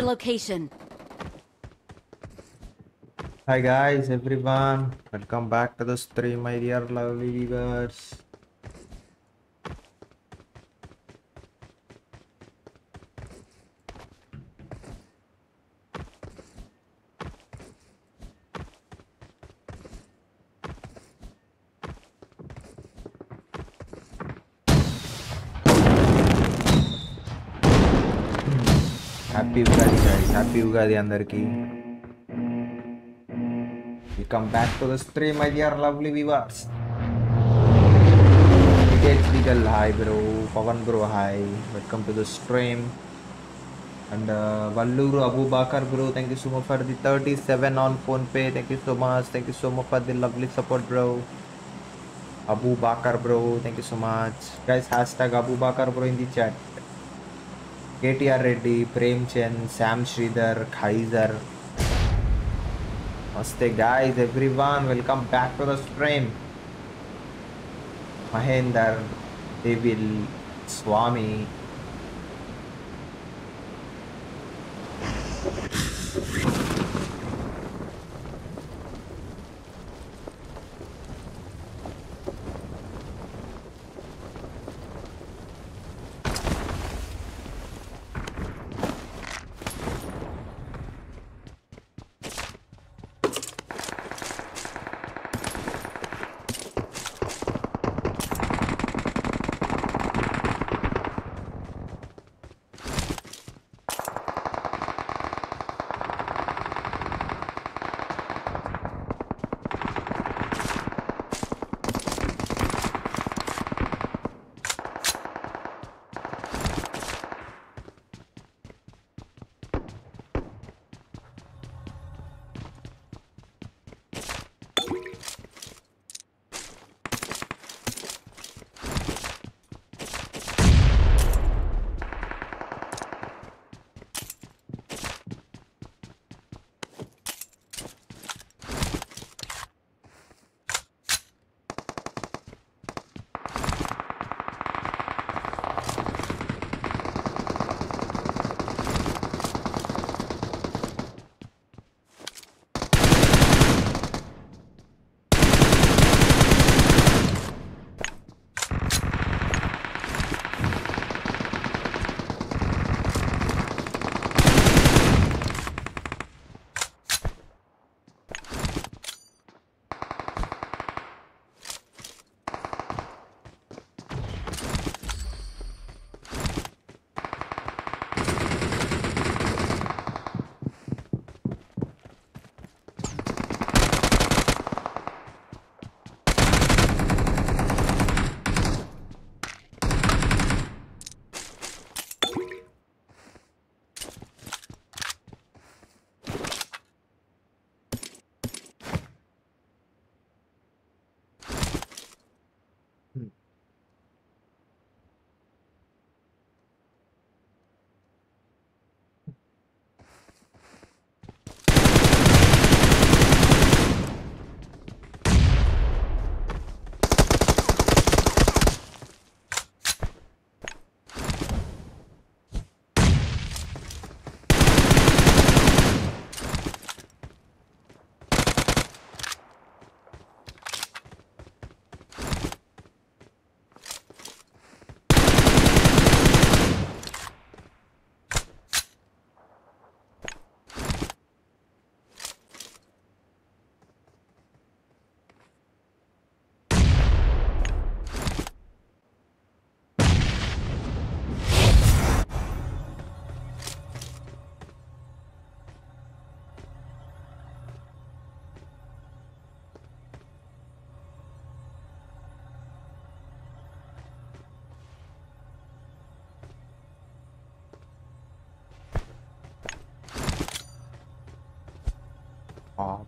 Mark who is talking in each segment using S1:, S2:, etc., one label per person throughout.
S1: a location.
S2: Hi guys, everyone. Welcome back to the stream, my dear lovely viewers. issue అది అందరికి come back to the stream my dear lovely viewers details detail hi bro Pavan bro hi welcome to the stream and Valluru Abubakar bro thank you so much for the thirty seven on PhonePe thank you so much thank you so much for the lovely support bro Abu Bakar bro thank you so much guys hash tag Abu Bakar bro in the chat KTR Reddy Prem Chand Sam Sridhar Qaiser నమస్తే guys everyone welcome back to the stream Mahender devil Swamy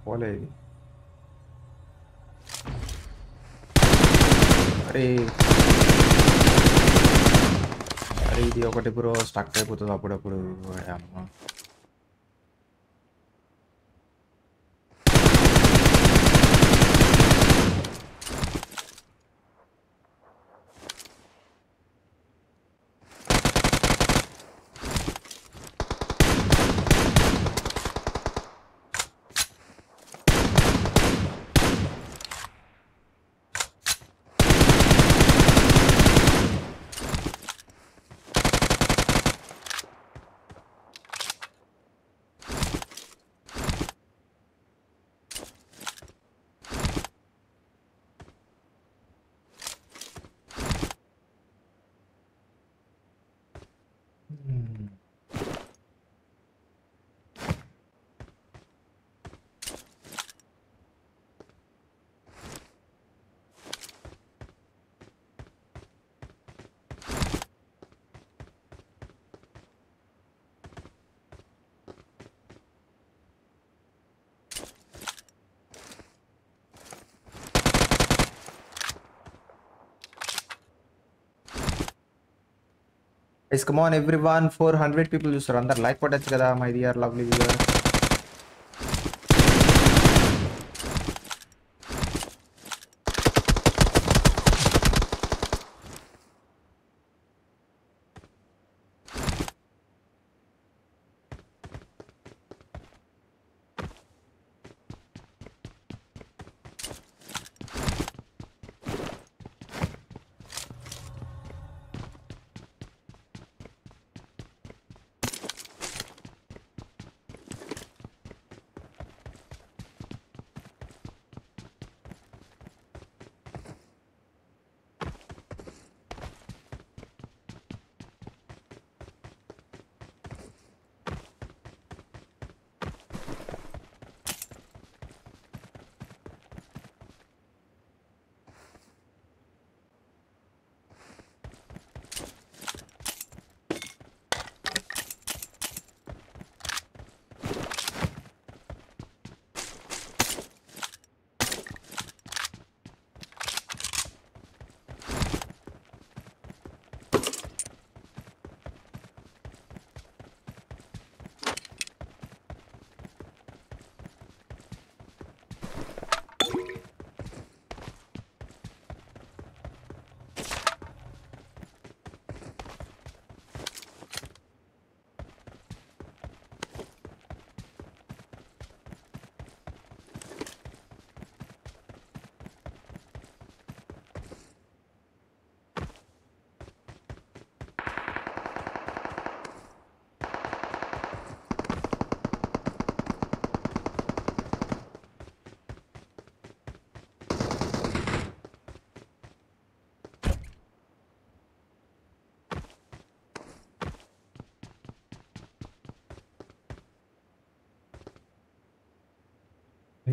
S2: పోలే ఇది అరే అరే ఇది ఒకటి bro stuck అయిపోతుంది అప్పుడప్పుడు అమ్మ yes come on every one four hundred people చూస్తారు అందరు లైక్ పట్టచ్చు కదా మై దియర్ లవ్లీ వ్యూవర్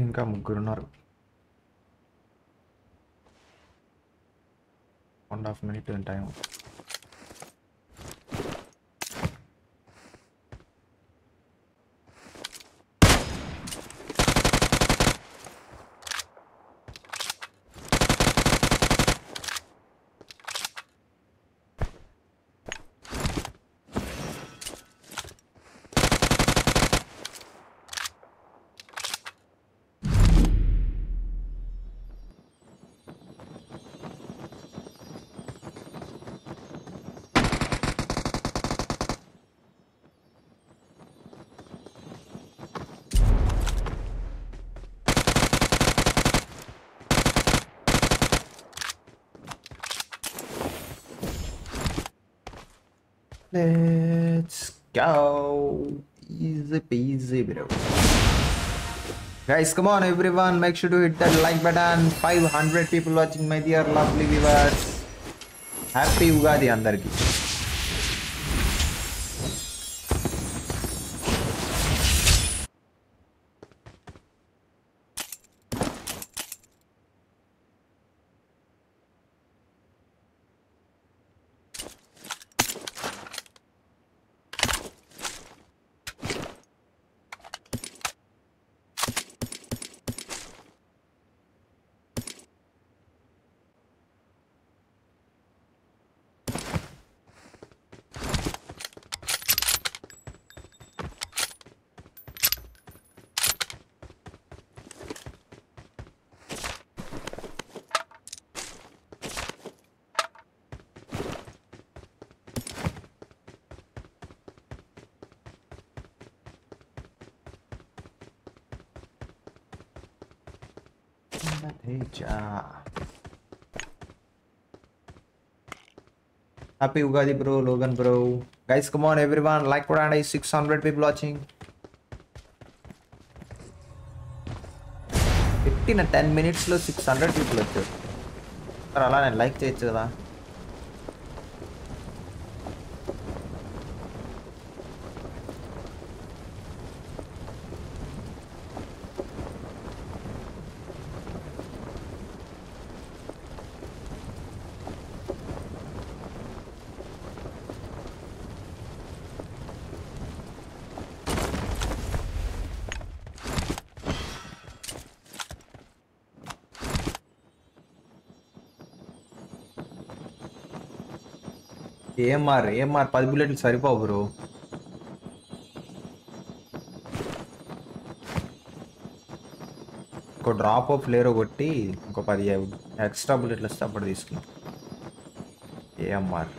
S2: ఇంకా ముగ్గురు ఉన్నారు one half minute time
S3: Let's
S2: go. Easy peasy, bro. Guys, come on everyone. Make sure to hit that like button. 500 people watching my dear lovely viewers. Happy Ugadi, అందరికీ Happy Ugadi bro, Logan bro. Guys, come on everyone, like Kuranda 600 people watching. 15 10 minutes lo 600 people వచ్చారు అలా AMR ఏమార్ పది బుల్లెట్లు సరిపోవు bro ఇంకో drop of లేరో కొట్టి ఇంకో పది ఎక్స్ట్రా బుల్లెట్లు వస్తే అప్పుడు తీసుకున్నాం ఏఎంఆర్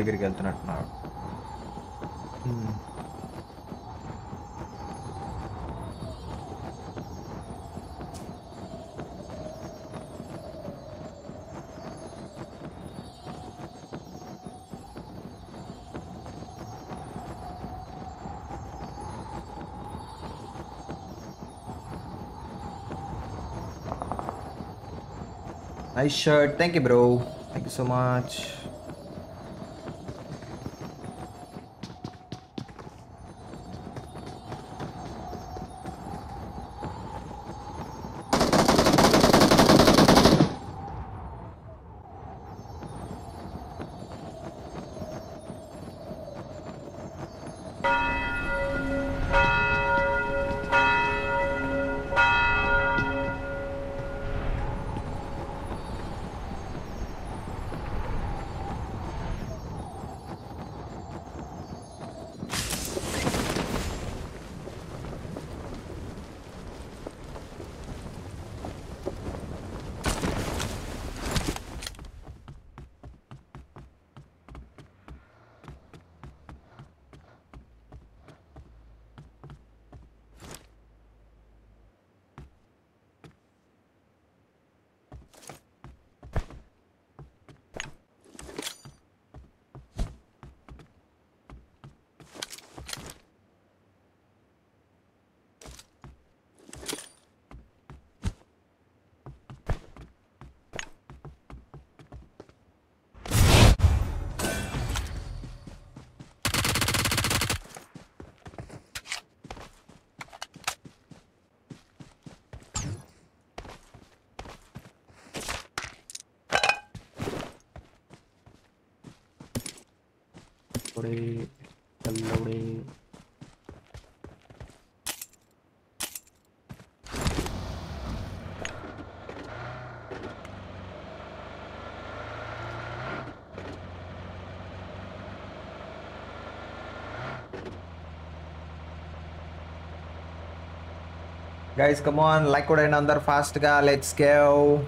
S2: దగ్గరికి Nice shirt. Thank you, bro. Thank you so much. Guys, come on, Like what Liquid and under fast ga, let's go.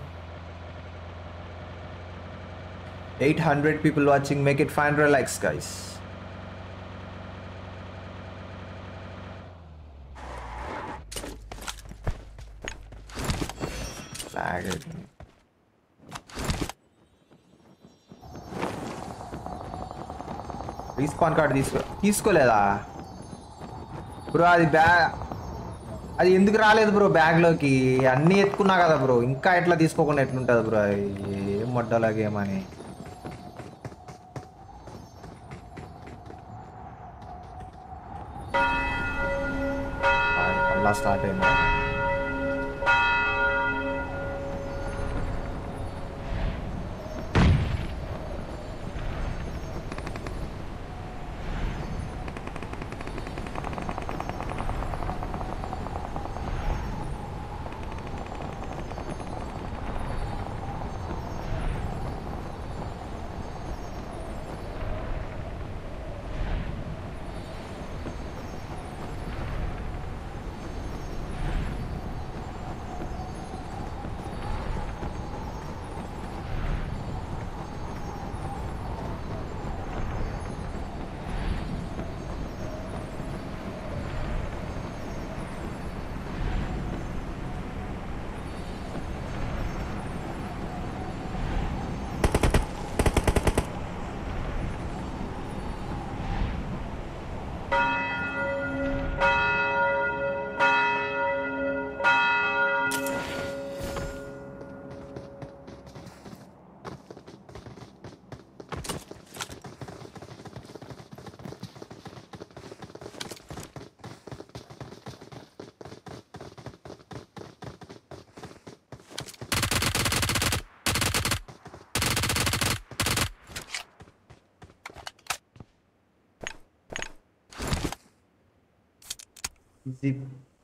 S2: 800 people watching, make it 500 likes, guys. Lag it. Respawn card, this, this, this, Bro, this, this, అది ఎందుకు రాలేదు bro bag లోకి అన్ని ఎత్తుకున్నా కదా bro ఇంకా ఎట్లా తీసుకోకుండా ఎట్లుంటది బ్రో ఏం మొడ్డలాగేమని అని స్టార్ట్ అయింది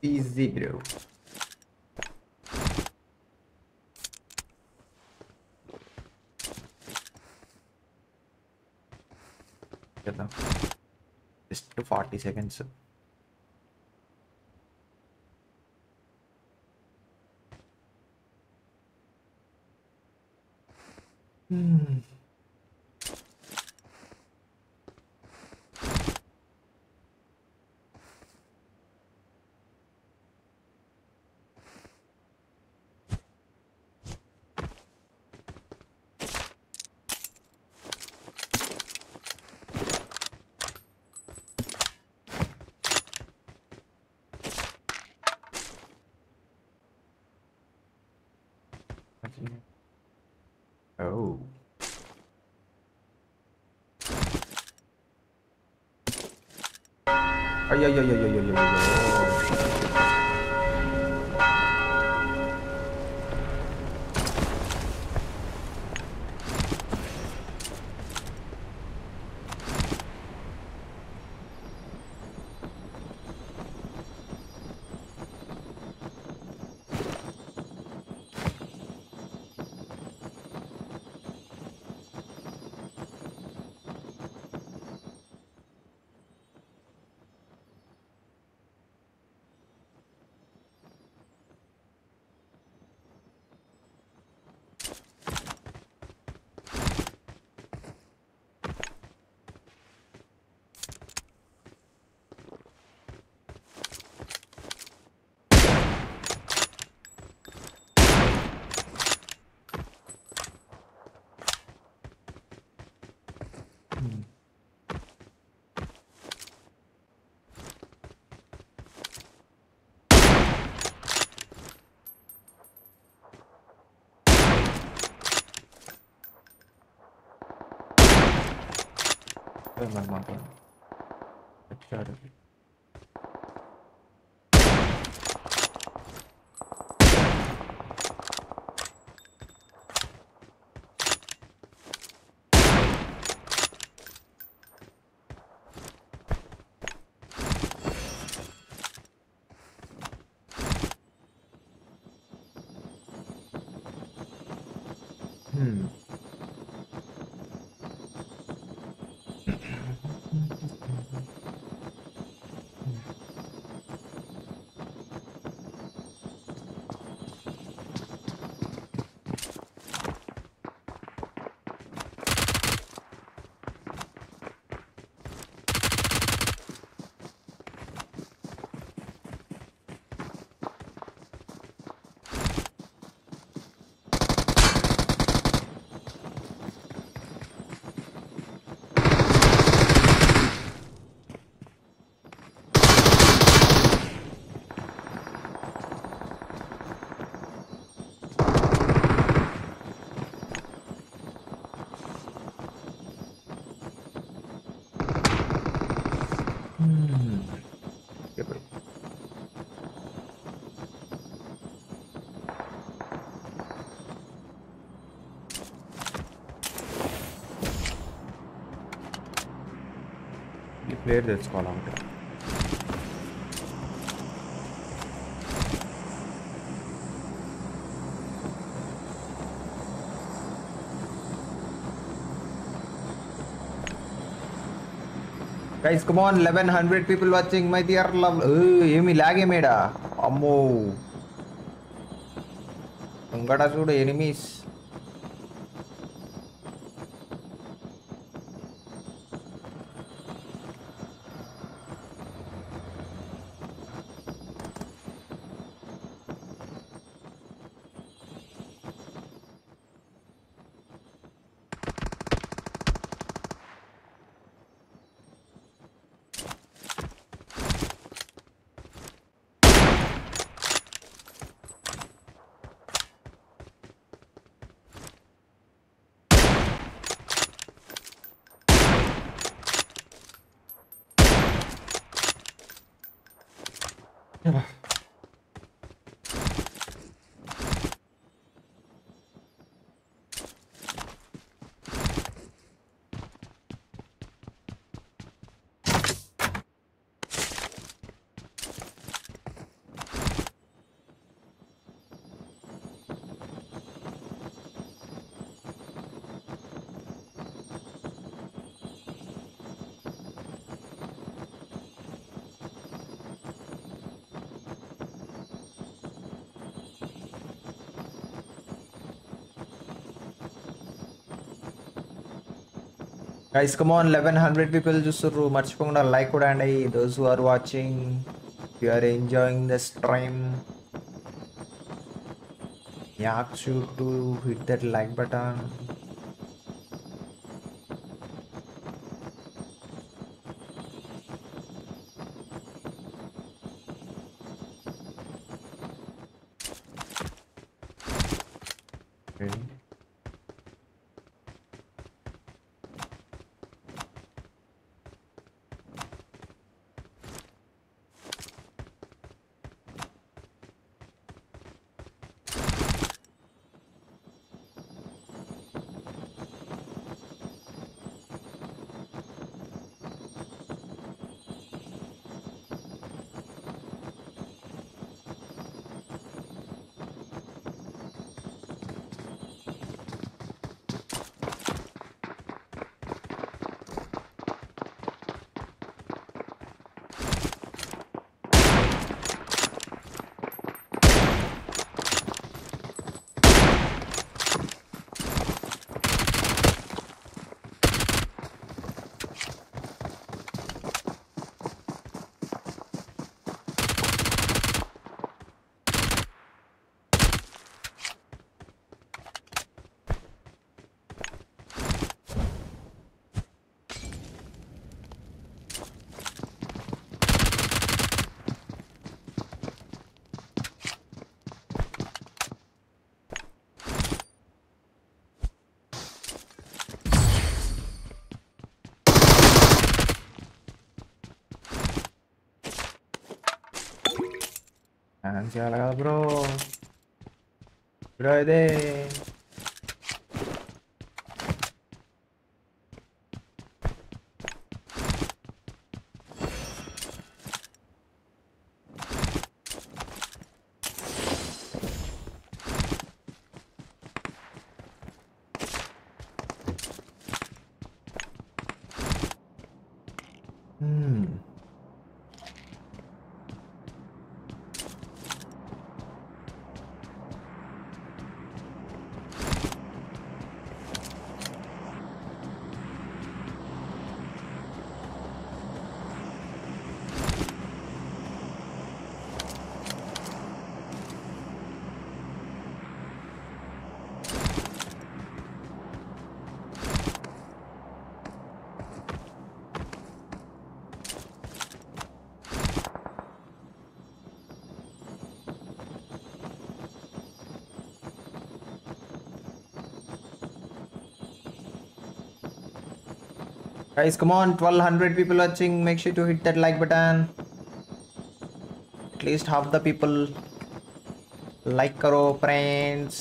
S2: visível. Just 40 seconds. ja, ja, ja, ja, ja.
S3: ben bazen. Açık öyle.
S2: player that's called out. Guys, come on, 1100 people watching, my dear love. ఏమి లాగే మేడా అమ్మో ముంగట చూడు enemies guys come on 1100 people చూస్తుర్రు మర్చిపోకుండా లైక్ కూడా అండి those who are watching you are enjoying the stream yuck shoot to hit that like button Se ha logrado, bro... Provete. Guys, come on, 1200 people watching. Make sure to hit that like button. At least half the people like karo friends.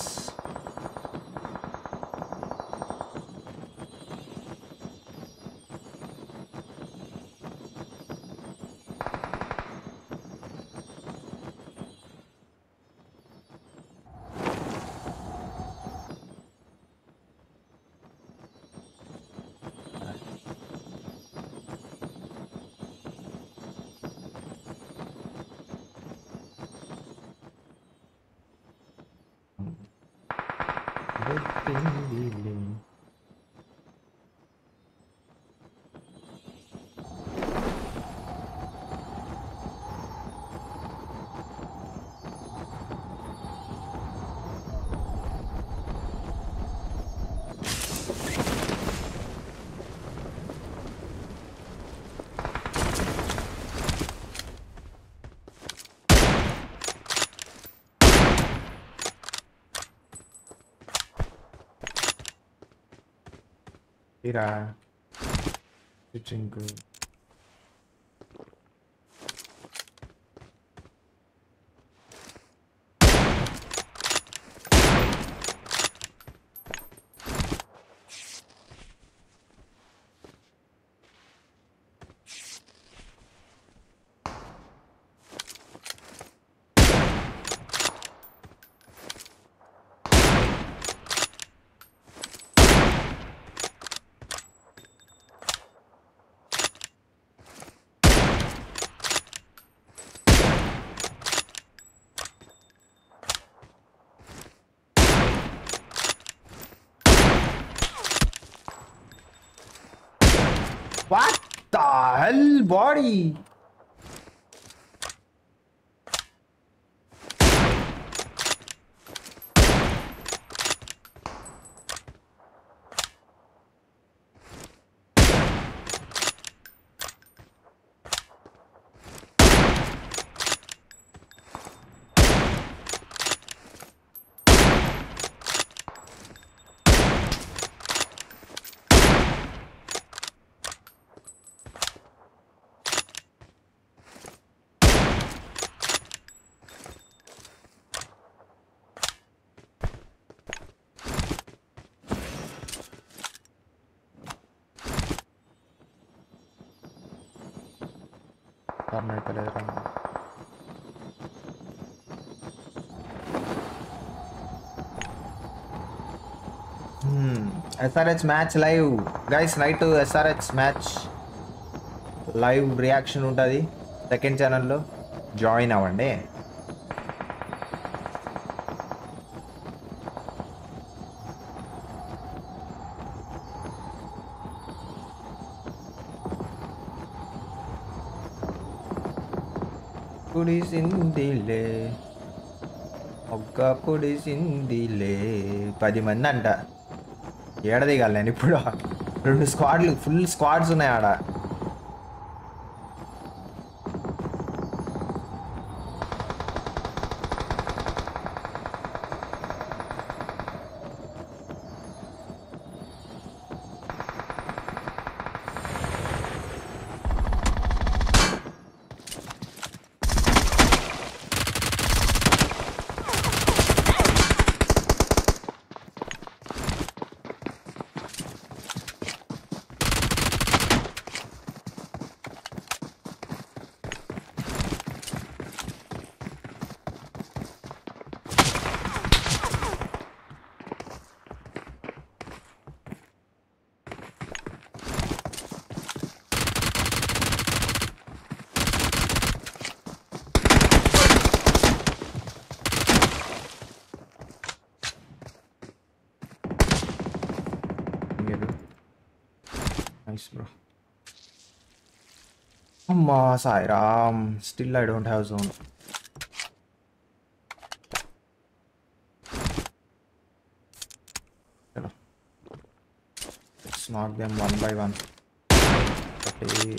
S3: Ding, ding, ding. 이라 그 친구
S2: aí. అర్థం అయితలేదురా SRH match live guys night SRH match live reaction ఉంటుంది second ఛానల్లో join అవ్వండి పొడిసిందిలే ఒక్క పొడిసిందిలే పది మంది అంట ఏడదిగాలి నేను ఇప్పుడు రెండు స్క్వాడ్లు ఫుల్ స్క్వాడ్స్ ఉన్నాయి ఆడ Amma Sai Ram. Still I don't have zone. Let's knock them one by one. Okay.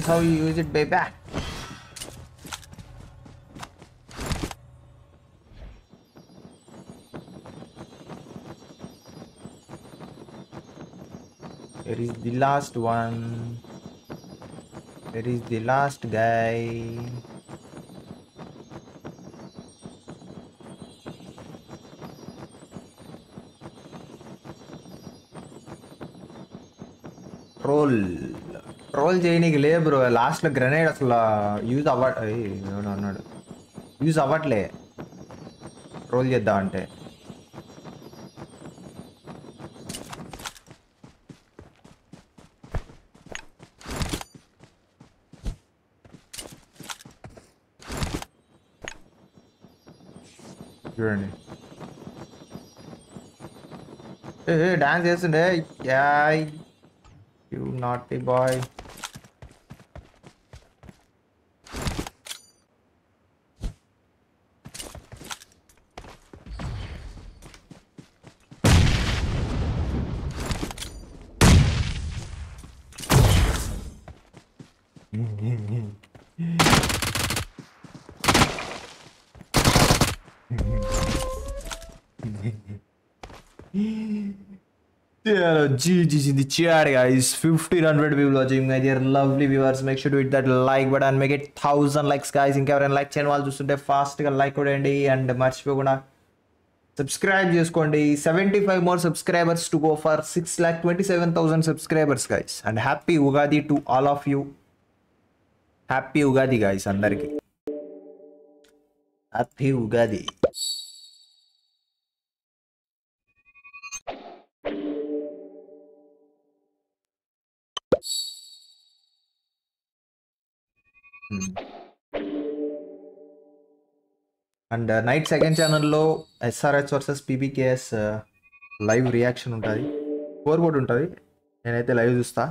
S2: is how you use it, baby. There is the last one. There is the last guy. Roll. కవల్ చేయనీకి లే bro లాస్ట్లో grenade అసలు use uh, అవ్వ అన్నాడు use అవ్వట్లే role చేద్దాం అంటే చూడండి డాన్స్ చేస్తుండే you not boy GG's in the chat, guys. 1500 people watching, my dear lovely viewers. Make sure to hit that like button, make it 1000 likes, guys. ఇంకెవరైనా like చేయని వాళ్ళు చూస్తుంటే ఫాస్ట్గా లైక్ కొడండి అండ్ మర్చిపోకుండా సబ్స్క్రైబ్ చేసుకోండి seventy five more subscribers to go for six lakh twenty seven thousand subscribers guys and happy Ugadi to all of you happy Ugadi guys అందరికీ happy
S4: Ugadi and
S2: night second ఛానల్లో SRH versus PBKS live reaction ఉంటుంది score board ఉంటుంది నేనైతే live చూస్తా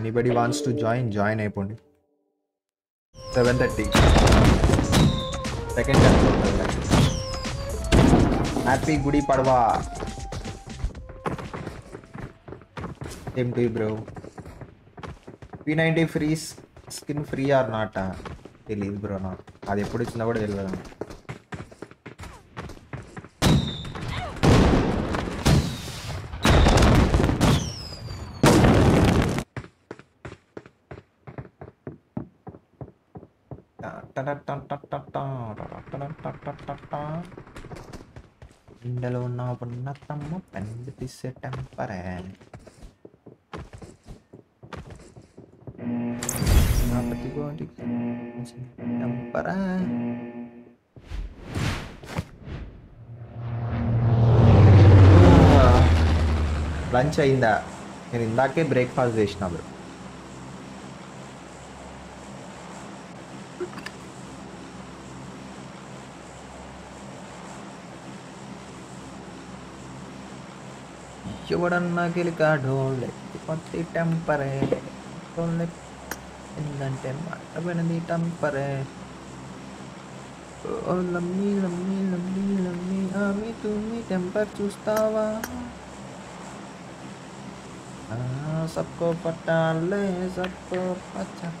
S2: anybody wants to join join అయిపోండి seven thirty second channel happy Gudi Padwa same tea bro B ninety free skin free or நாட்டா తెలియదు bro నాకు అది ఎప్పుడు ఇచ్చినా కూడా తెలియదు ఎండలో ఉన్న ఉన్నతమ్మ పండు తీసే టెంపరే para. లంచ్ అయిందా నేను ఇందాకే బ్రేక్ఫాస్ట్ చేసిన బ్రో ఎవడన్నా గెలికా డోళ్ళే కొద్ది టెంపరే డోళ్ళే ఏంటంటే మాట వినది టెంపరే Oh lemi lemi lemi lemi ami tempat custawa Ah sabko patale sabko pacak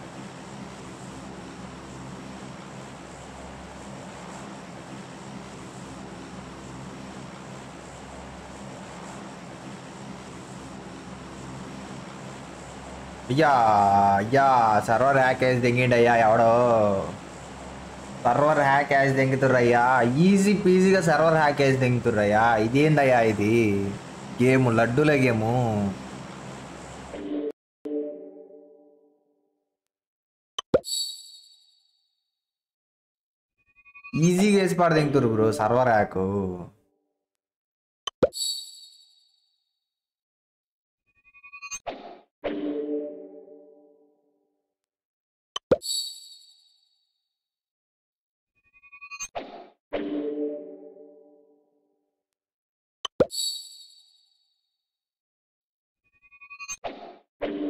S2: Ya, ya, sarora kayak dingin deh ya, ya, server hack as దెంగుతుర్రయ్యా ఈజీ పీజీగా సర్వర్ హ్యాక్ యాజ్ దెంగుతుర్రయ్యా ఇదేందయ్యా ఇది గేమ్ లడ్డూల గేము ఈజీగా వేసి దెంగుతురు bro server hack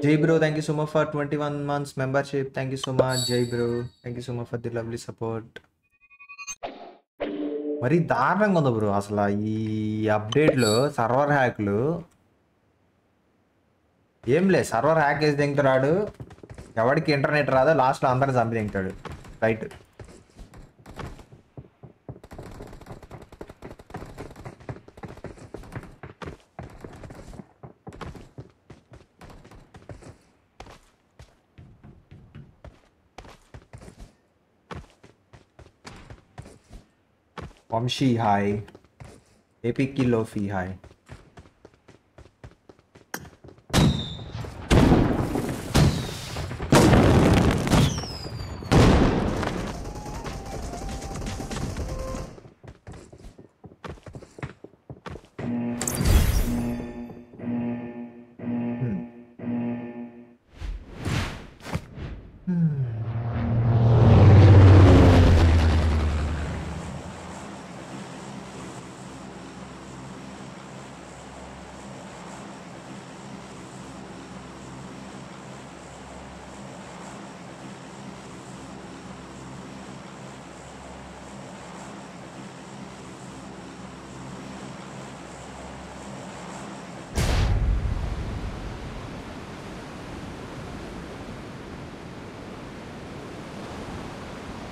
S2: Jai bro thank you so much for twenty one months membership thank you so much Jai bro thank you so much for the lovely support మరి దారుణంగా ఉంది bro అసలు ఈ అప్డేట్లో సర్వర్ హ్యాక్లు ఏం లేదు సర్వర్ హ్యాక్ చేసి దింగుతాడు ఎవడికి ఇంటర్నెట్ రాదో లాస్ట్లో అందరిని చంపి దింగుతాడు right from Shihai. Epic kill of Shihai.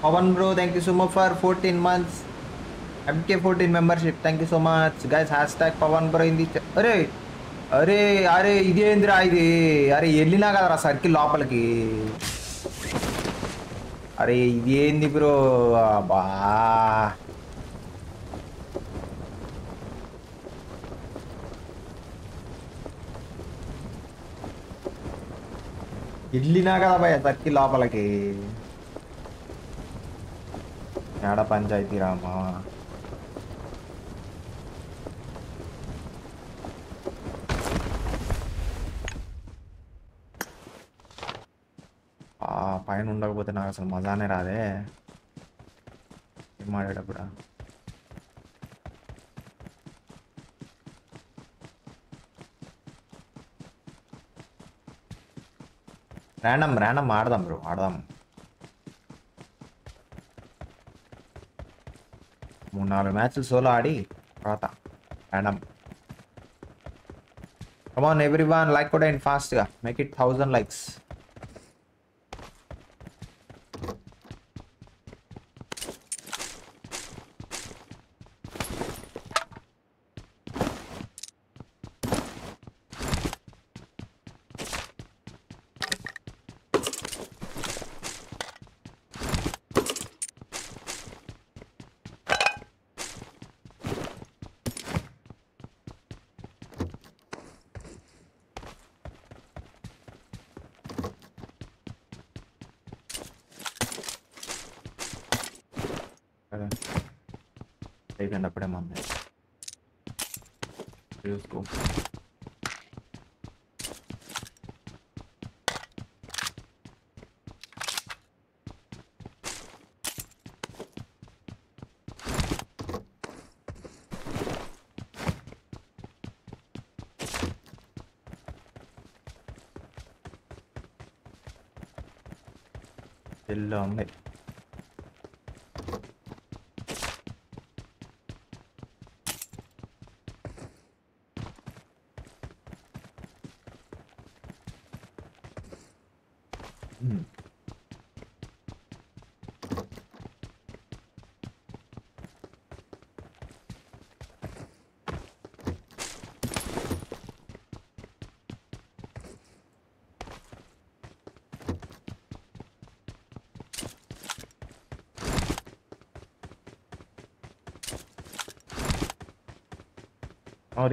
S2: Pawan bro, thank you so much for 14 months. MK14 membership thank you so much guys hash tag Pawan bro ఇంది అరే అరే అరే ఏందిరా ఇది అరే వెళ్ళినా కదరా సర్కిల్ లోపలికి అరే ఇదేంది బ్రో బా వెళ్ళినా కదా భయ సర్కిల్ లోపలికి ஏடா பஞ்சாயத்தி ராமா పైన ఉండకపోతే నాకు అసలు మజానే రాదే ఏం ఆడేటప్పుడు ర్యాండమ్ ర్యాండమ్ ఆడదాం బ్రో ఆడదాం Munal match solo adi. Come on, everyone, like what in fast. Make it thousand likes. 张磊。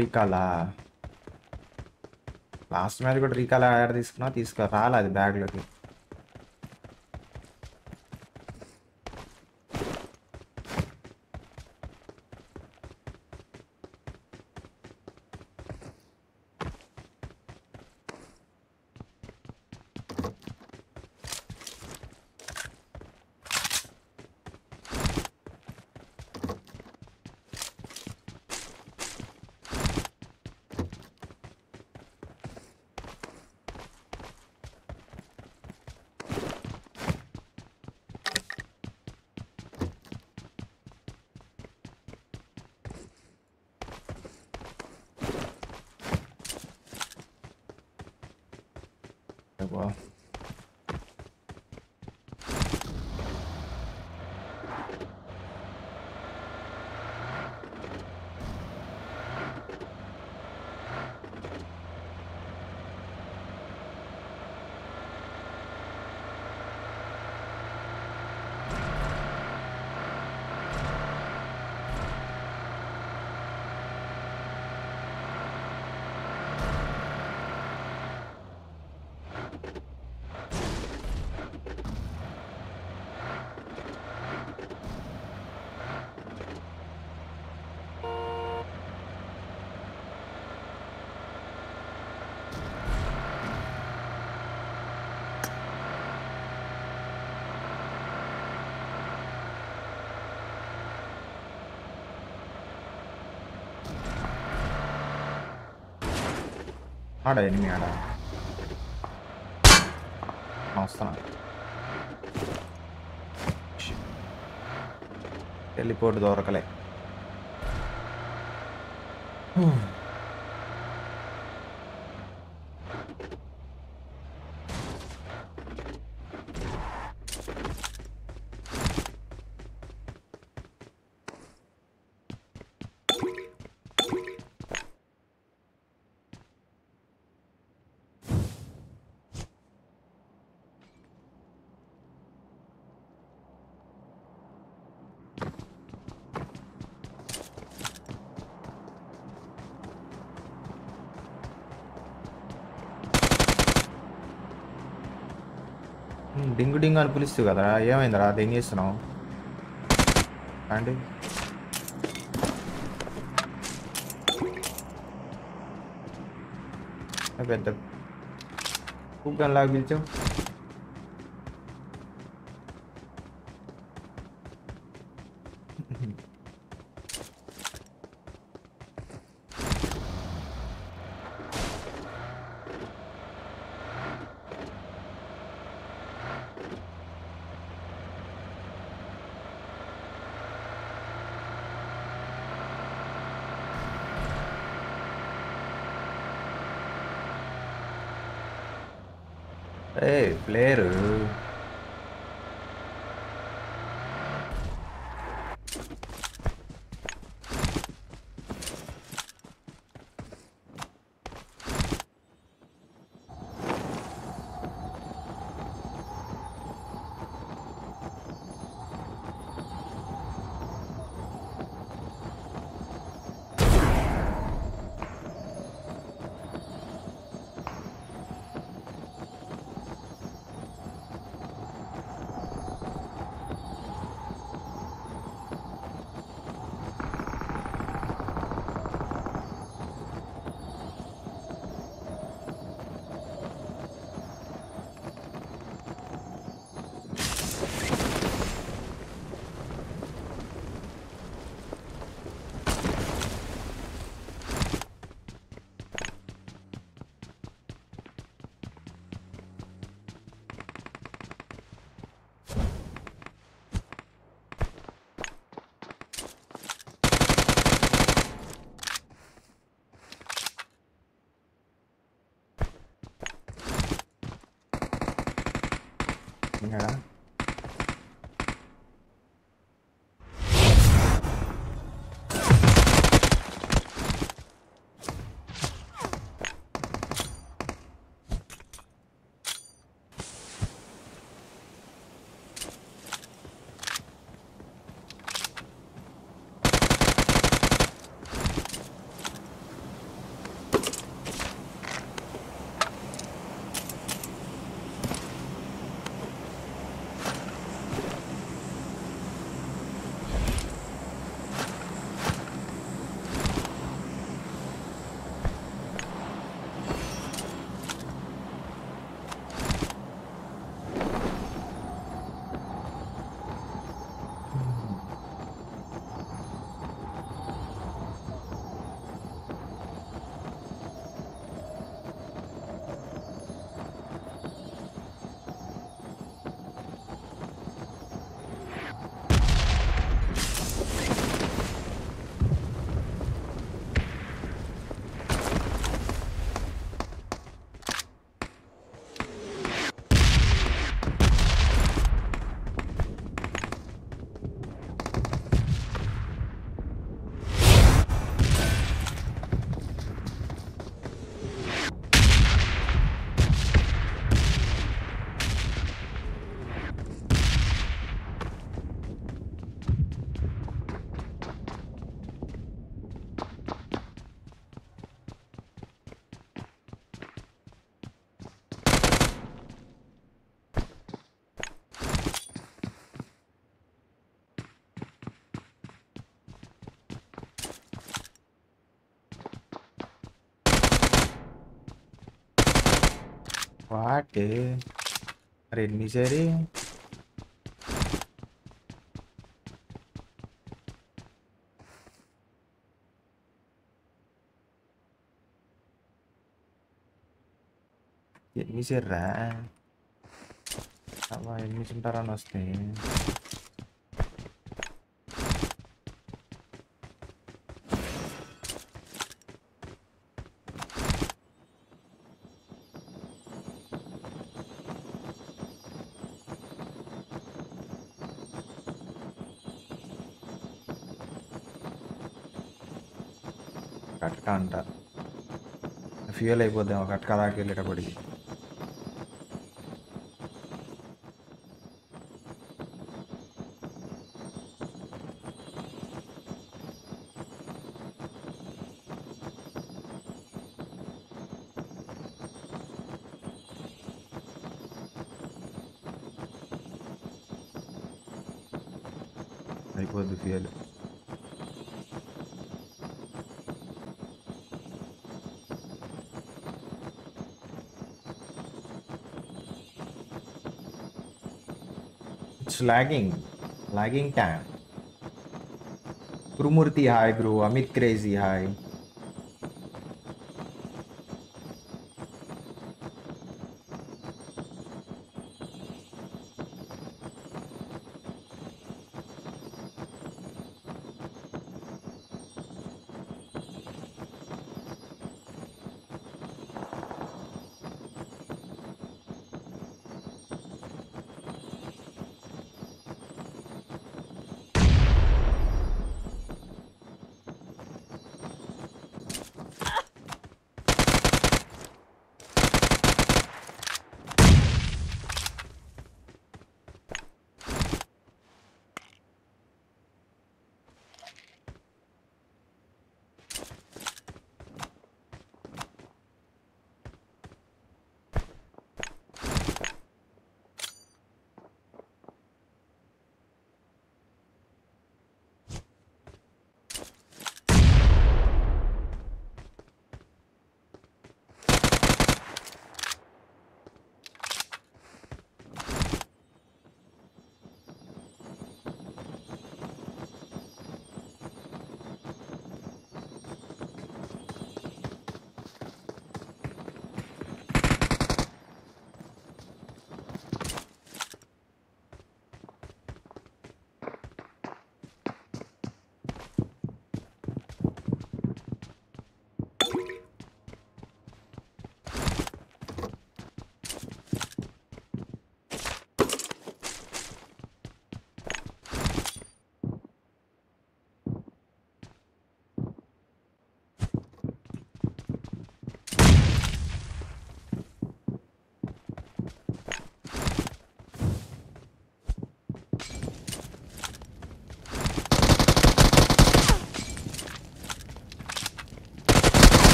S2: రీకాలా last match కూడా రీకాల్ ఆడ తీసుకున్నా తీసుకో రాలేదు బ్యాగ్లోకి ആടാ എനിമി ആടാ അവസ്ഥ ടെലിപ്പോർട്ട് തുറക്കലേ డింగు డింగు అని పిలుస్తుంది కదరా ఏమైందా అది ఏం చేస్తున్నావు అండి పెద్ద కుక్కని లాగా పిలిచావు ada red misery Ini sih, Ra. Apa ini tentara nostalgia కట్కా అంట ఫ్యూయల్ అయిపోద్దాం కట్కా దాకా వెళ్ళేటప్పటికి
S3: అయిపోద్ది fuel
S2: it's lagging. Lagging time. Krumurti, hi, bro. Amit Crazy, hi.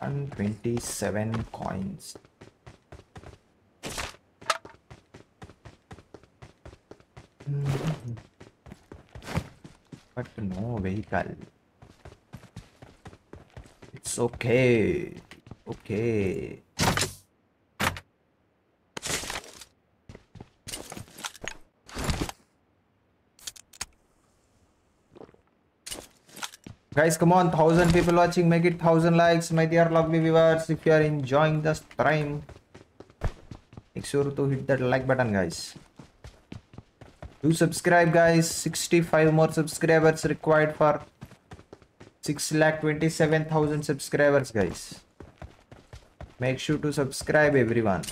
S2: 127 coins. Hmm. But no vehicle. It's okay.
S3: Okay.
S2: guys come on thousand people watching make it thousand likes my dear lovely viewers if you are enjoying the stream make sure to hit that like button guys do subscribe guys 65 more subscribers required for 6 lakh 27000 subscribers guys make sure to subscribe everyone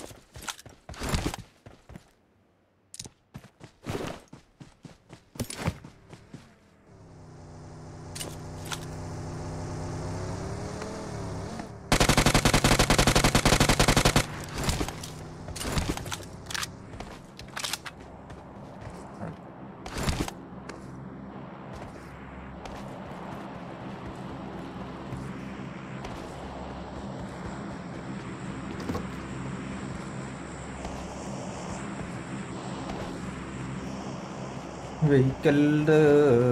S2: vehicle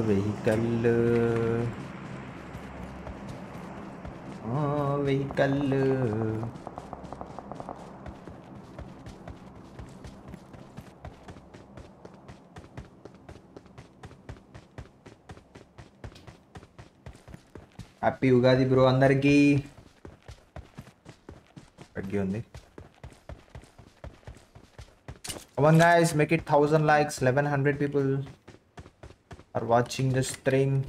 S2: vehicle oh vehicle happy Ugadi bro అందరికీ తగ్గి ఉంది Come on guys, make it thousand likes, Eleven hundred people. watching the stream.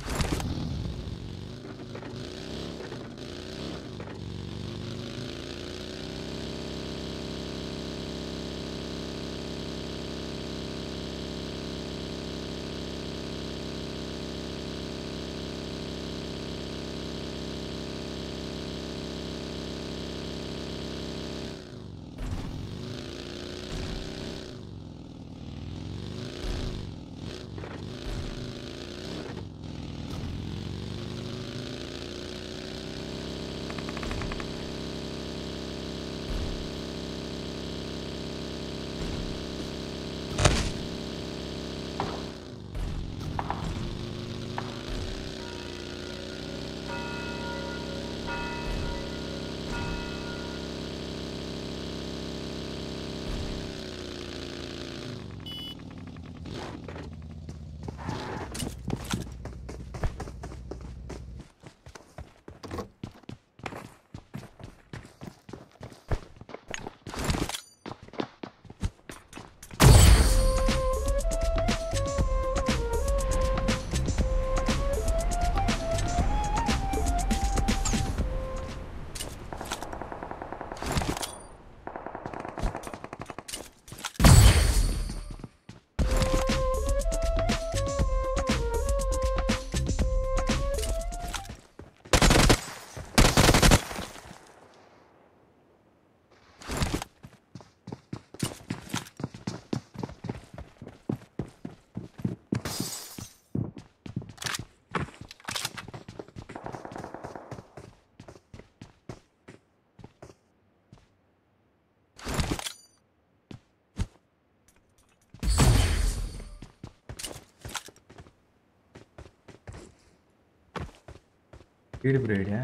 S2: Speed ब्रेड है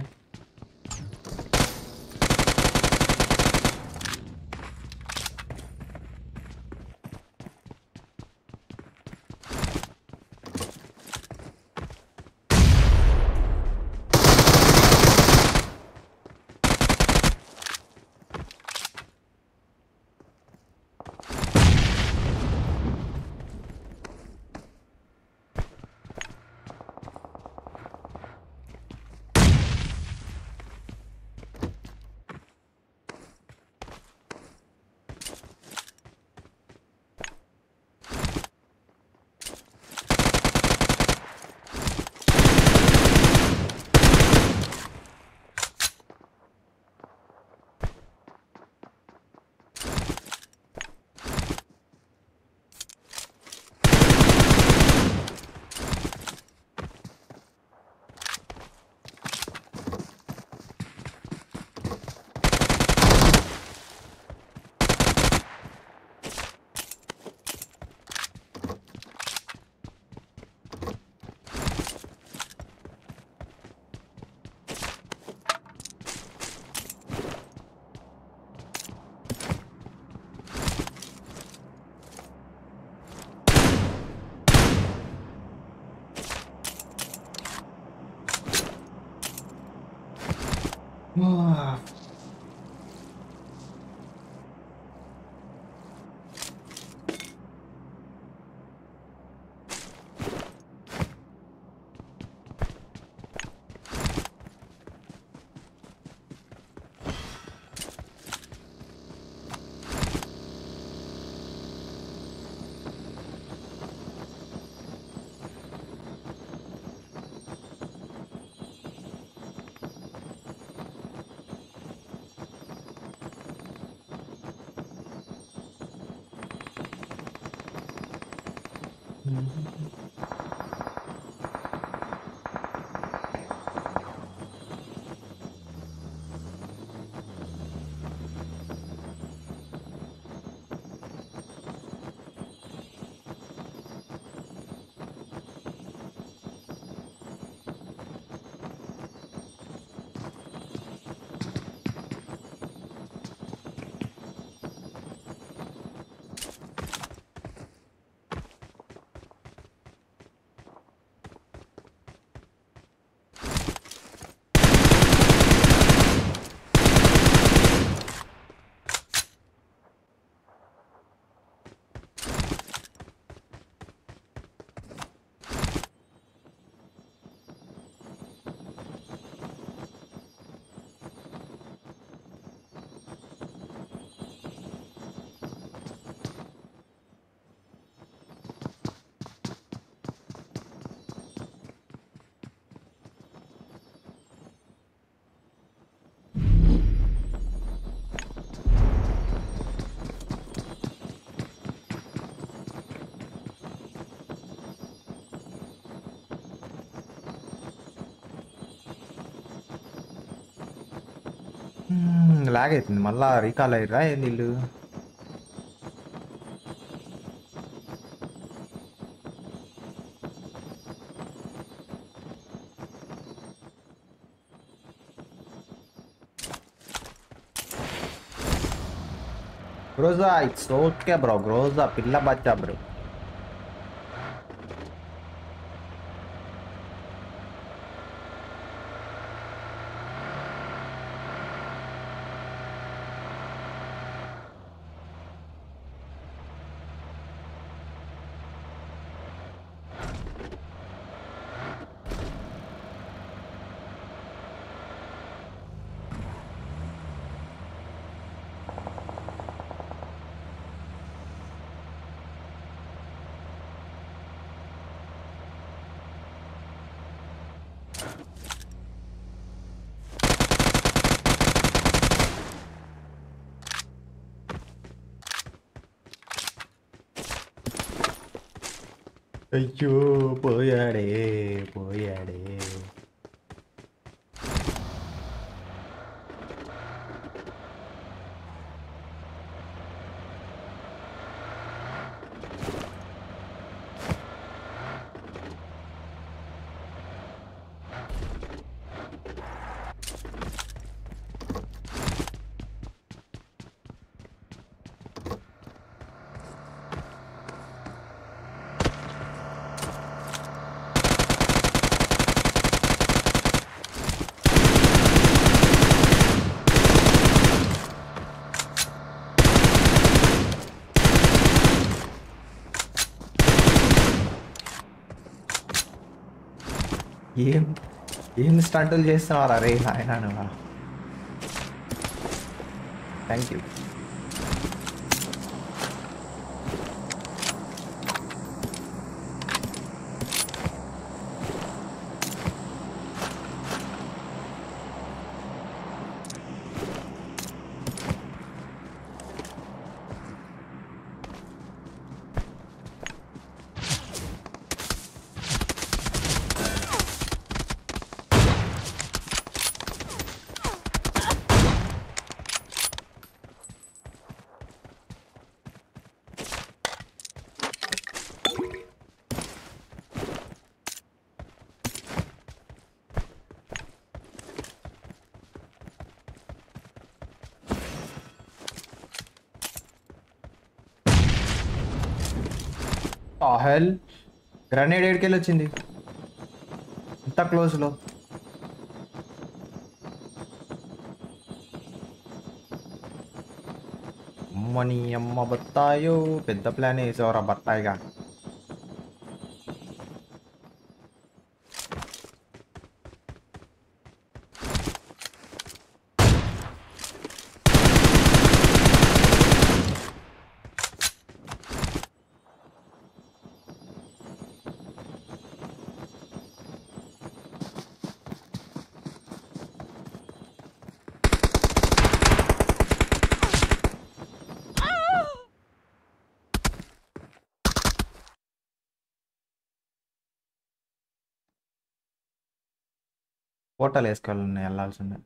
S2: lag అవుతుంది మళ్ళా recall అయ్యరా ఏంది వీళ్ళు Groza, it's okay bro. Groza, pilla bacha bro. ஐயோ போயாடே போயாடே ఏం ఏం స్టంటులు చేస్తున్నారా రే నాయన థ్యాంక్ యూ గ్రనేడ్ ఏడికెళ్ళి వచ్చింది ఇంత క్లోజ్లో అమ్మని అమ్మ బత్తాయో పెద్ద ప్లాన్ వేసేవారా బత్తాయిగా కోటాలు వెళ్ళాల్సి వెళ్ళాల్సిందే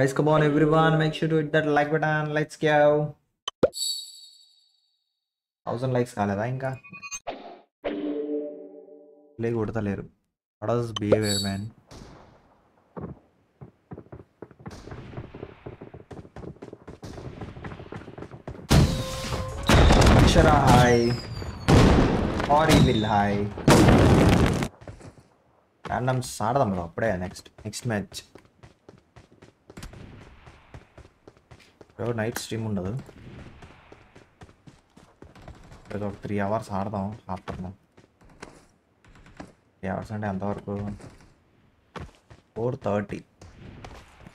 S2: Guys, come on everyone, make sure to hit that like button. Let's go. 1000 likes కాలేదా ఇంకా ప్లే కొడతలేరు what as behaviour man Akshara hi R evil hi randoms ఆడదాం అప్పుడే నెక్స్ట్ నెక్స్ట్ మ్యాచ్ ఎవరు నైట్ స్ట్రీమ్ ఉండదు ఏదో ఒక త్రీ అవర్స్ ఆడదాం ఆఫ్టర్నూన్ త్రీ అవర్స్ అంటే ఎంతవరకు ఫోర్ థర్టీ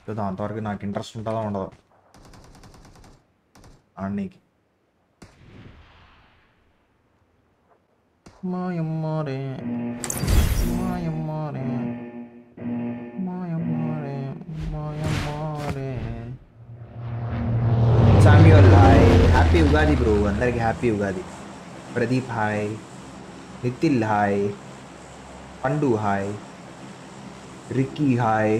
S2: చూద్దాం అంతవరకు నాకు ఇంట్రెస్ట్ ఉంటుందో ఉండదు ఆడనీకి మాయమ్మారే మాయమ్మారే Samuel hi happy Ugadi bro అందరికీ happy Ugadi Pradeep hi Nithil hi Pandu hi Ricky hi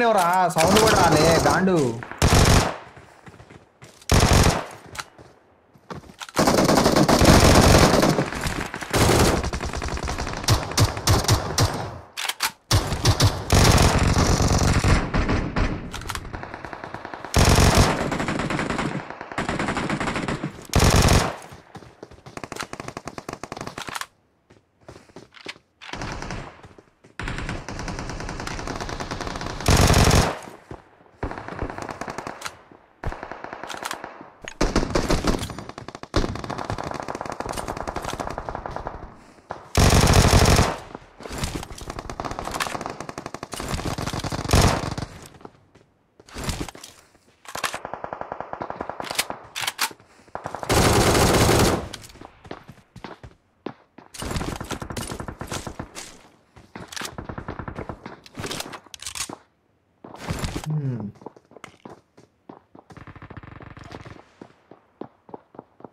S2: ఎక్కినవరా సౌండ్ కూడా రాలే గాండు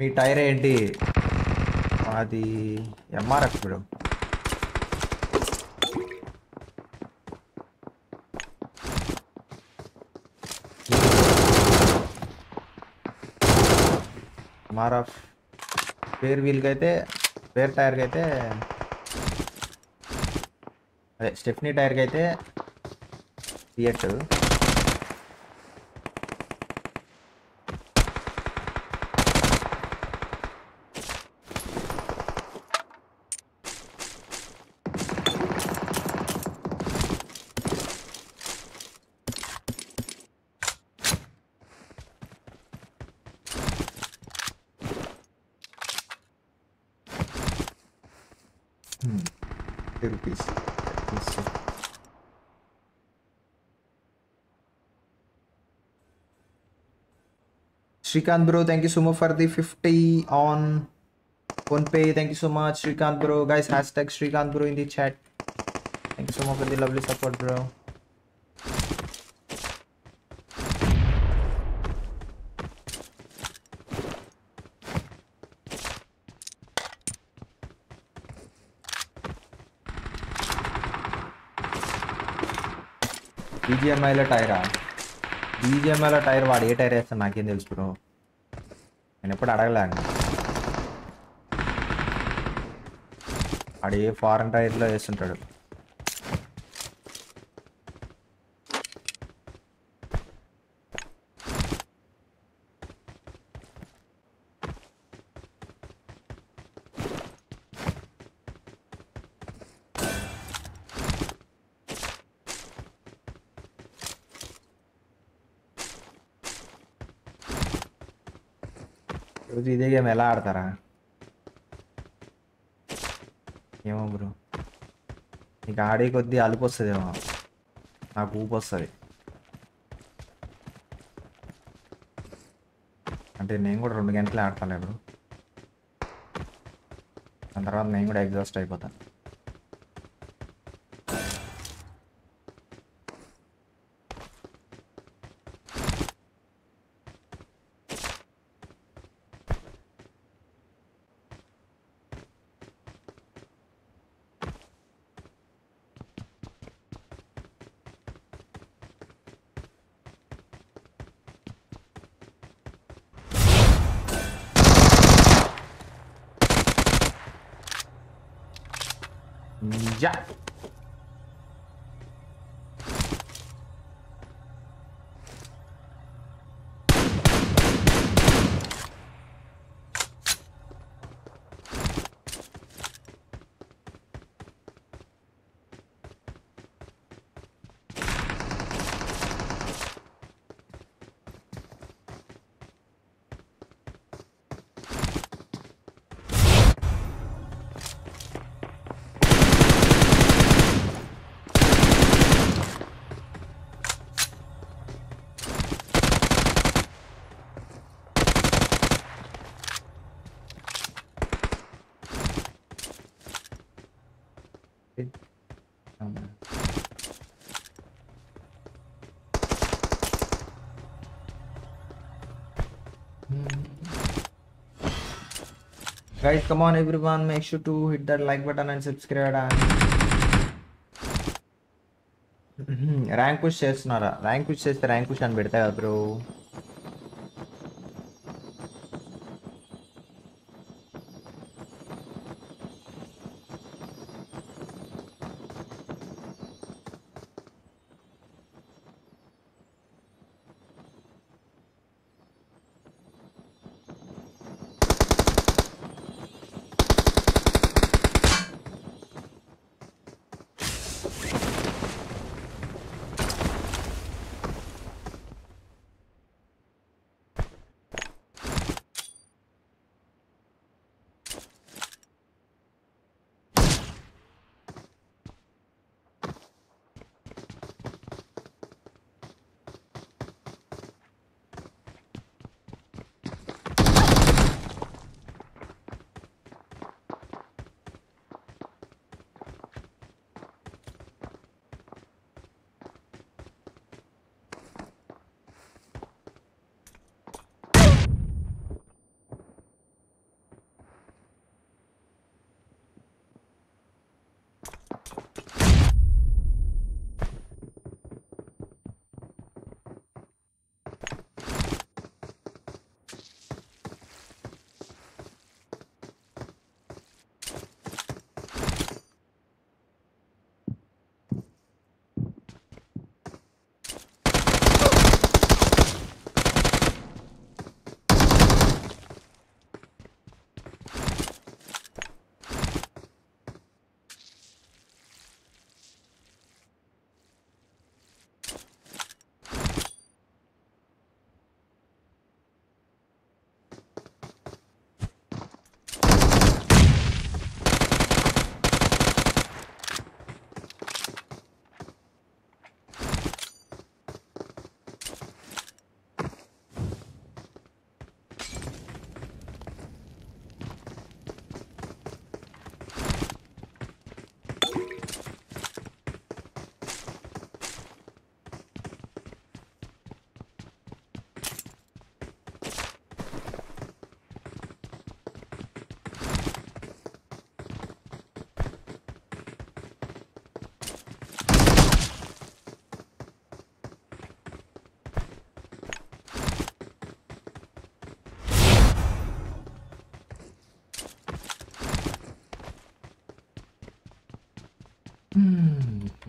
S2: नी टैर अभी M R F madam M R F spare wheel spare tyre अटफनी tyre Srikanth bro thank you so much for the fifty on phone पे thank you so much Srikanth bro guys hash tag Srikanth bro in the chat thank you so much for the lovely support bro బీజేఎంఐల టైరా బీజేఎంఐల tyre వాడు ఏ tyre వేస్తాను నాకేం తెలుసు bro എന്നെപ്പോഴും അടകലാണ് അടിയെ ഫോറിൻ റൈഡിലോ ചേച്ചിട്ടുണ്ട് గేమ్ ఎలా ఆడతారా ఏమో బ్రో నీకు ఆడే కొద్దీ అలుపు వస్తుందేమో నాకు ఊపు వస్తుంది అంటే నేను కూడా రెండు గంటలు ఆడతాను బ్రో దాని తర్వాత నేను కూడా ఎగ్జాస్ట్ అయిపోతాను Yeah. guys come on everyone make sure to hit that like button and subscribe and rank push చేస్తున్నారా ర్యాంక్ పుష్ చేస్తే ర్యాంక్ పుష్ అని పెడతా కదా బ్రో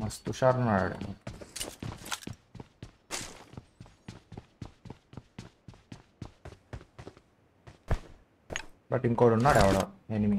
S2: మస్తు షార్ట్ ఉన్నాడు బట్ ఇంకోడు ఉన్నాడు ఎవడో enemy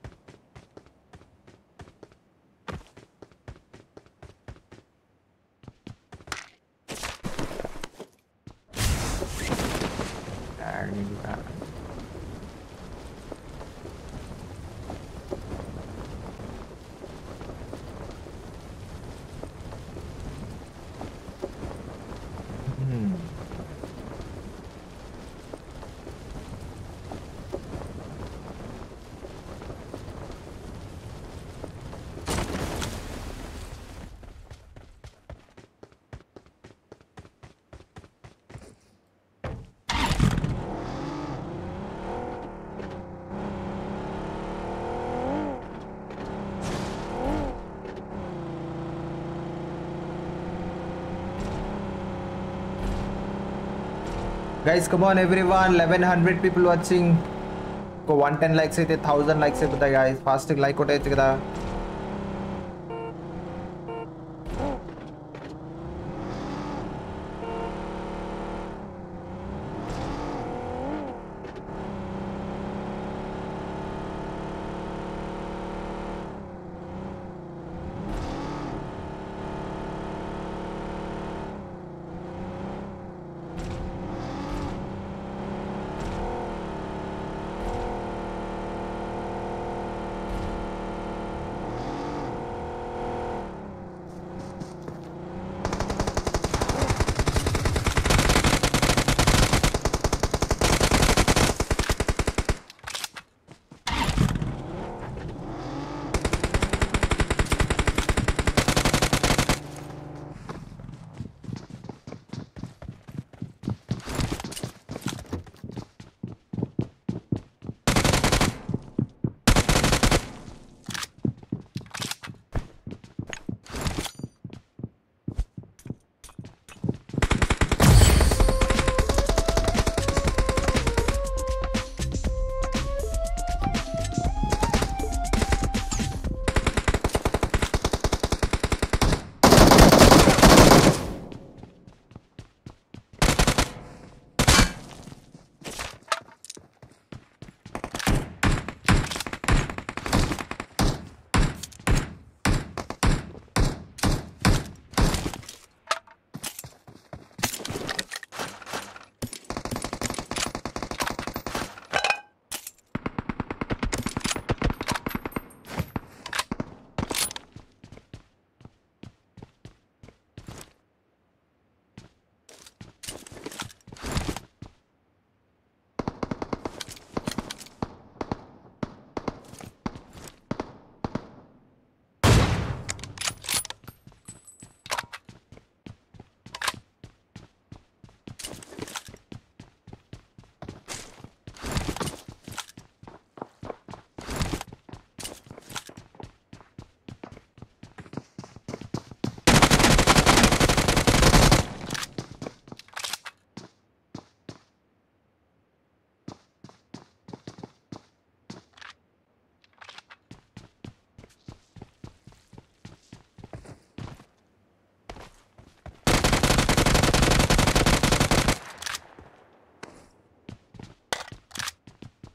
S2: guys come on everyone 1100 people watching को 110 लाइक्स है 1000 लाइक्स है बताइए गाइस फास्ट लाइक कोटे इतना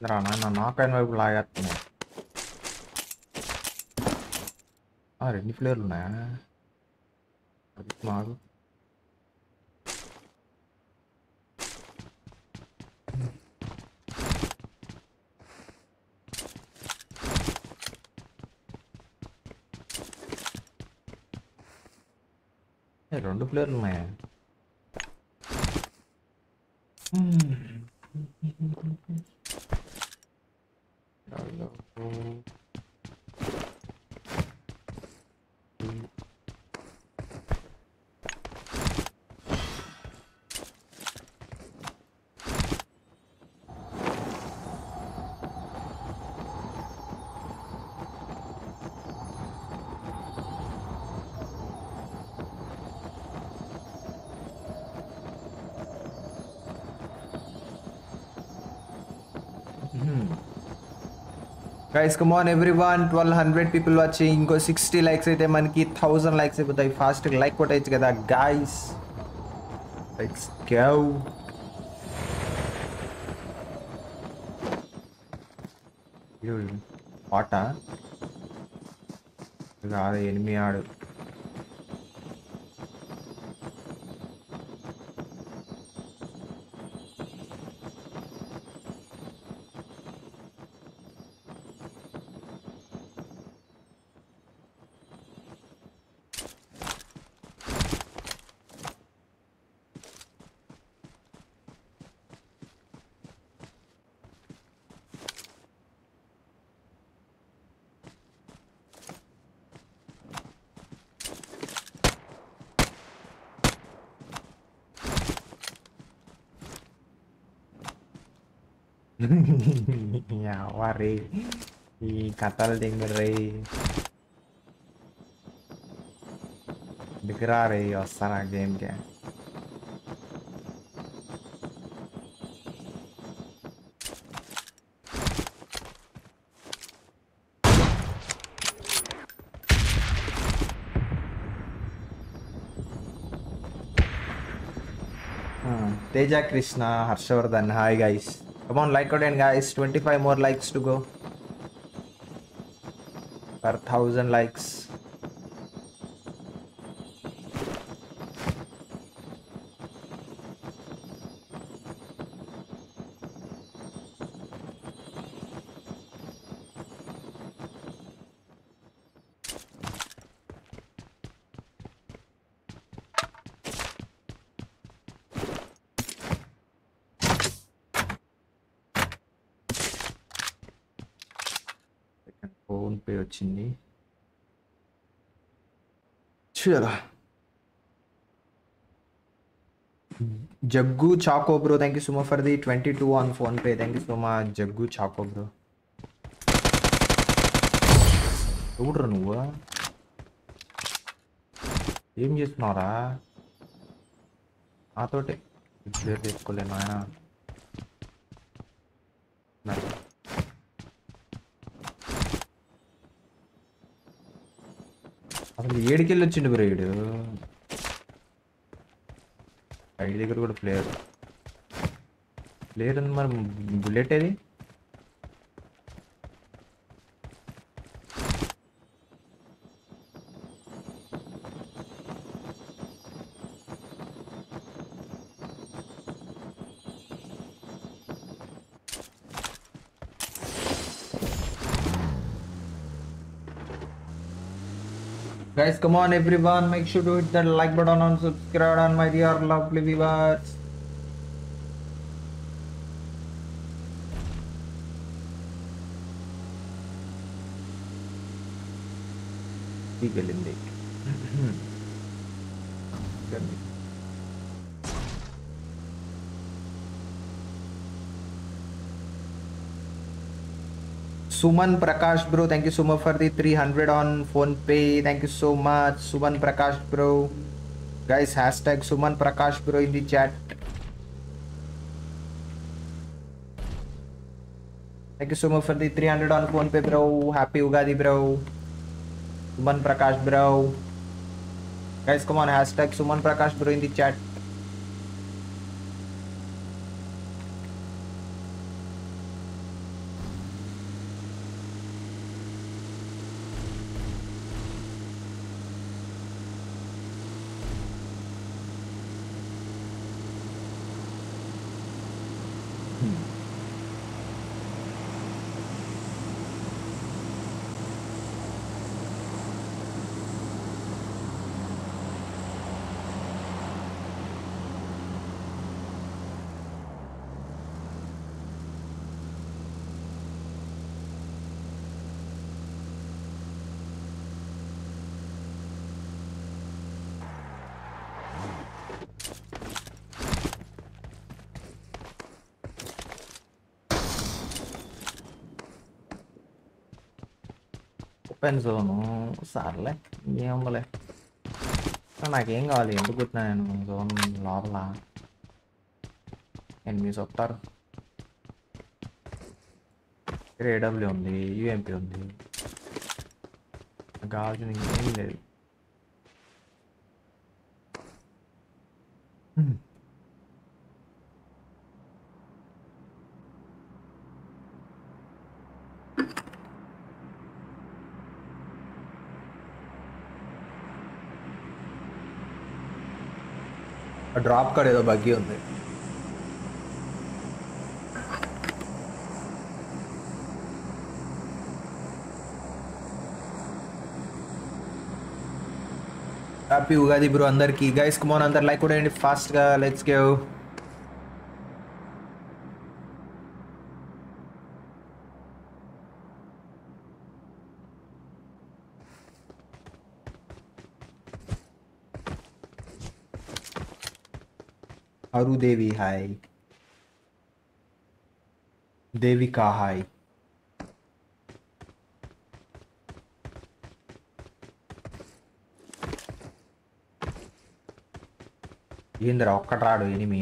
S2: Ranana naakaiనా వైపు లాగేస్తున్నాయి ఆ రెండు ప్లేయర్లు ఉన్నాయా అది మాకు రెండు ప్లేయర్లు ఉన్నాయా guys come on every one twelve hundred people వచ్చి ఇంకో సిక్స్టీ లైక్స్ అయితే మనకి థౌజండ్ లైక్స్ అయిపోతాయి ఫాస్ట్ లైక్ కొట్టచ్చు కదా గాయస్ లైక్స్ గవ్ ఆట కాదు ఎనిమిది ఆడు rey. Y catalding rey. दिख रहा रही और game Teja Krishna Harshavardhan. Hi guys. Come on, like again, guys. 25 more likes to go. Per thousand likes. Jaggu Chacko bro thank you so much for the 22 on phone पे thank you so much Jaggu Chacko bro उड़ रहा हुआ ये miss ना रहा आ तो take इधर देख को लेना है ఏడికెళ్ళి వచ్చిండు బ్రో వీడు ఐడి దగ్గర కూడా ప్లేయర్ ప్లేయర్ ఉంది మరి బుల్లెట్ ఏది come on everyone make sure to hit that like button and subscribe on my dear lovely viewers Big Olympic. Suman Prakash bro, thank you so much for the 300 on Phone Pay. Thank you so much, Suman Prakash bro. Guys, hashtag Suman Prakash bro in the chat. Thank you so much for the 300 on Phone Pay bro. Happy Ugadi bro, Suman Prakash bro. Guys, come on, hashtag Suman Prakash bro in the chat. penzono sarle yambale ನನಗೆ ಹೆಂಗಾಗಲಿ ಎಂದು ಗೊತ್ತು ನಾನು zone ಲಾಭಲ enemies వస్తారు ఇక్కడ ఏడబ్ల్యూ ఉంది UMP ఉంది గాజు
S3: ఇంకేం లేదు
S2: ड्राप करे तो बाकी होंगे Happy Ugadi bro, अंदर की गाइस कम ऑन अंदर लाइक करो फास्ट का let's go Arudevi hi Devika hi ఏందిరా ఒక్కటి రాడు ఎనిమి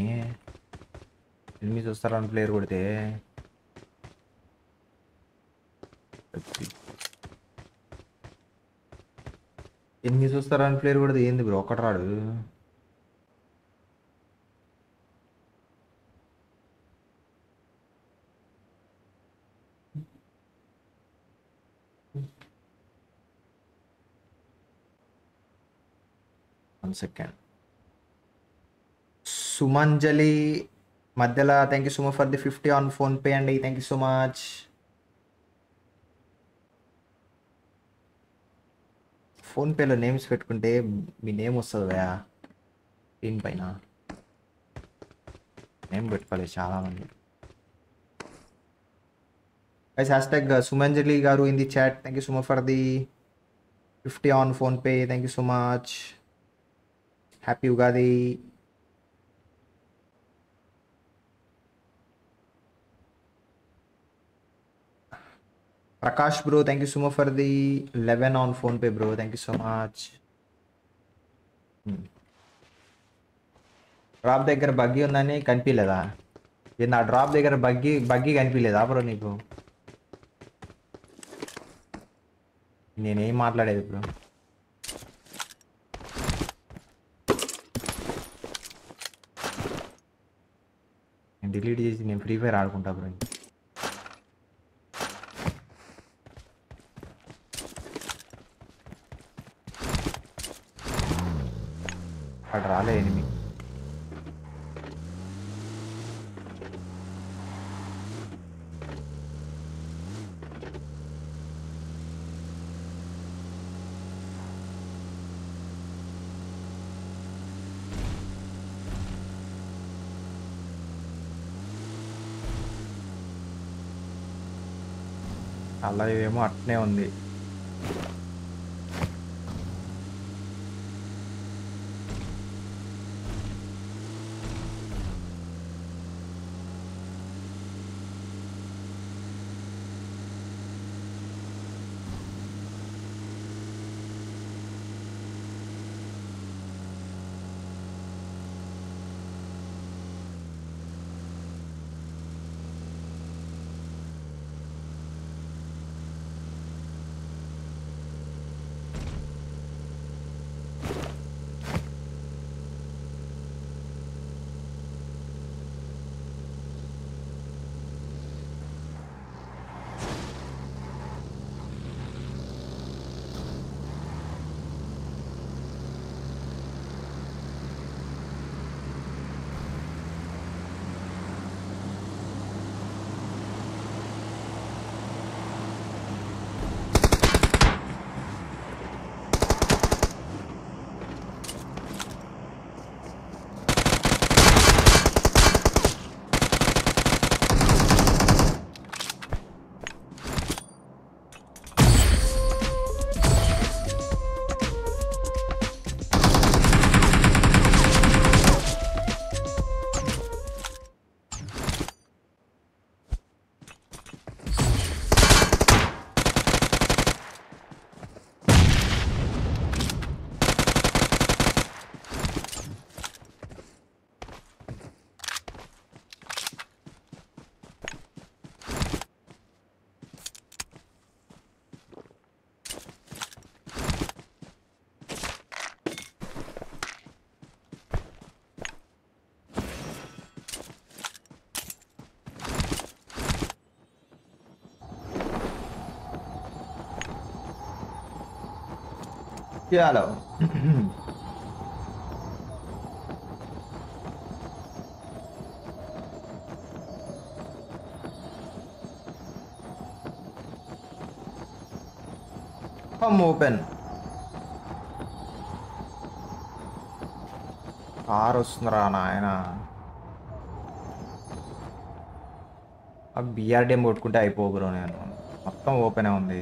S2: ఎనిమి చూస్తారని ప్లేయర్ కొడితే ఎనిమిది చూస్తారని ప్లేయర్ కొడితే ఏంది బ్రో ఒక్కటి రాడు వన్ సెకండ్ సుమంజలి మధ్యలో thank you so much for the fifty on PhonePe అండి థ్యాంక్ యూ సో మచ్ ఫోన్పేలో నేమ్స్ పెట్టుకుంటే మీ నేమ్ వస్తుంది కదా దీనిపైన నేమ్ పెట్టుకోలేదు చాలామంది guys hash tag Sumanjali garu in the chat thank you so much for the fifty on PhonePe thank you so much happy Ugadi Prakash bro thank you so much for the eleven on PhonePe bro thank you so much drop దగ్గర buggy ఉందని కనిపించలేదా నా drop దగ్గర buggy buggy కనిపించలేదా bro నీకు నేనేం మాట్లాడేది ఇప్పుడు డిలీట్ చేసి నేను ఫ్రీ ఫైర్ ఆడుకుంటా బ్రో అది ఏమో అట్నే ఉంది ముత్యాలు ఓపెన్ కారు వస్తుందిరా నాయన బిఆర్డిఎం కొట్టుకుంటే అయిపోగురు నేను మొత్తం ఓపెనే ఉంది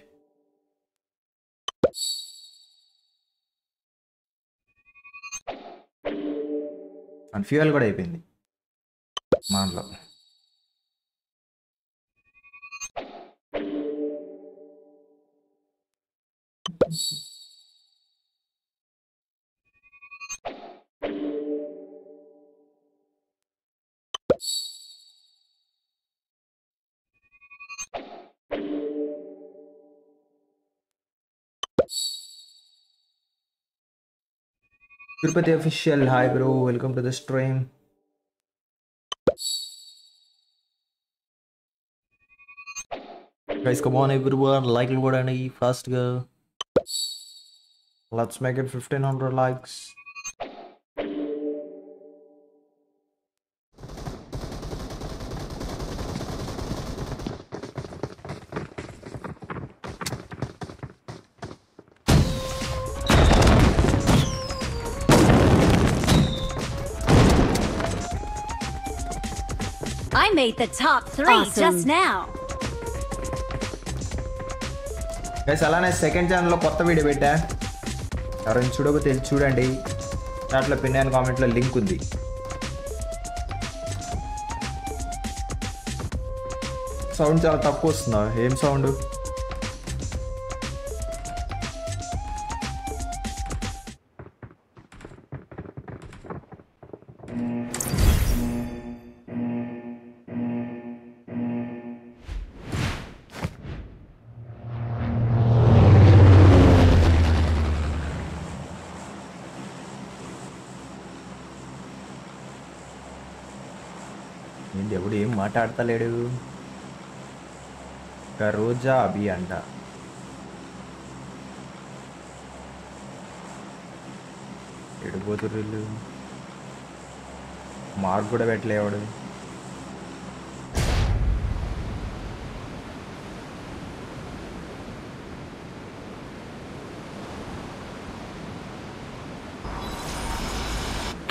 S4: ఫ్యూయల్ కూడా అయిపోయింది మా
S2: Tirupati official, hi bro, welcome to the stream. Guys, come on everyone, like and and fast go. Let's make it 1500 likes.
S1: made the top three awesome. just now.
S2: Guys అలానే సెకండ్ ఛానల్లో కొత్త video పెట్టా ఎవరైనా చూడకపోతే చూడండి దాంట్లో pin and కామెంట్లో link ఉంది సౌండ్ చాలా తక్కువ వస్తుందా ఏం సౌండ్ మాట్లాడతలేడు రోజా అభి అంట ఎడిపోతుర్రు మార్క్ కూడా పెట్టలేవాడు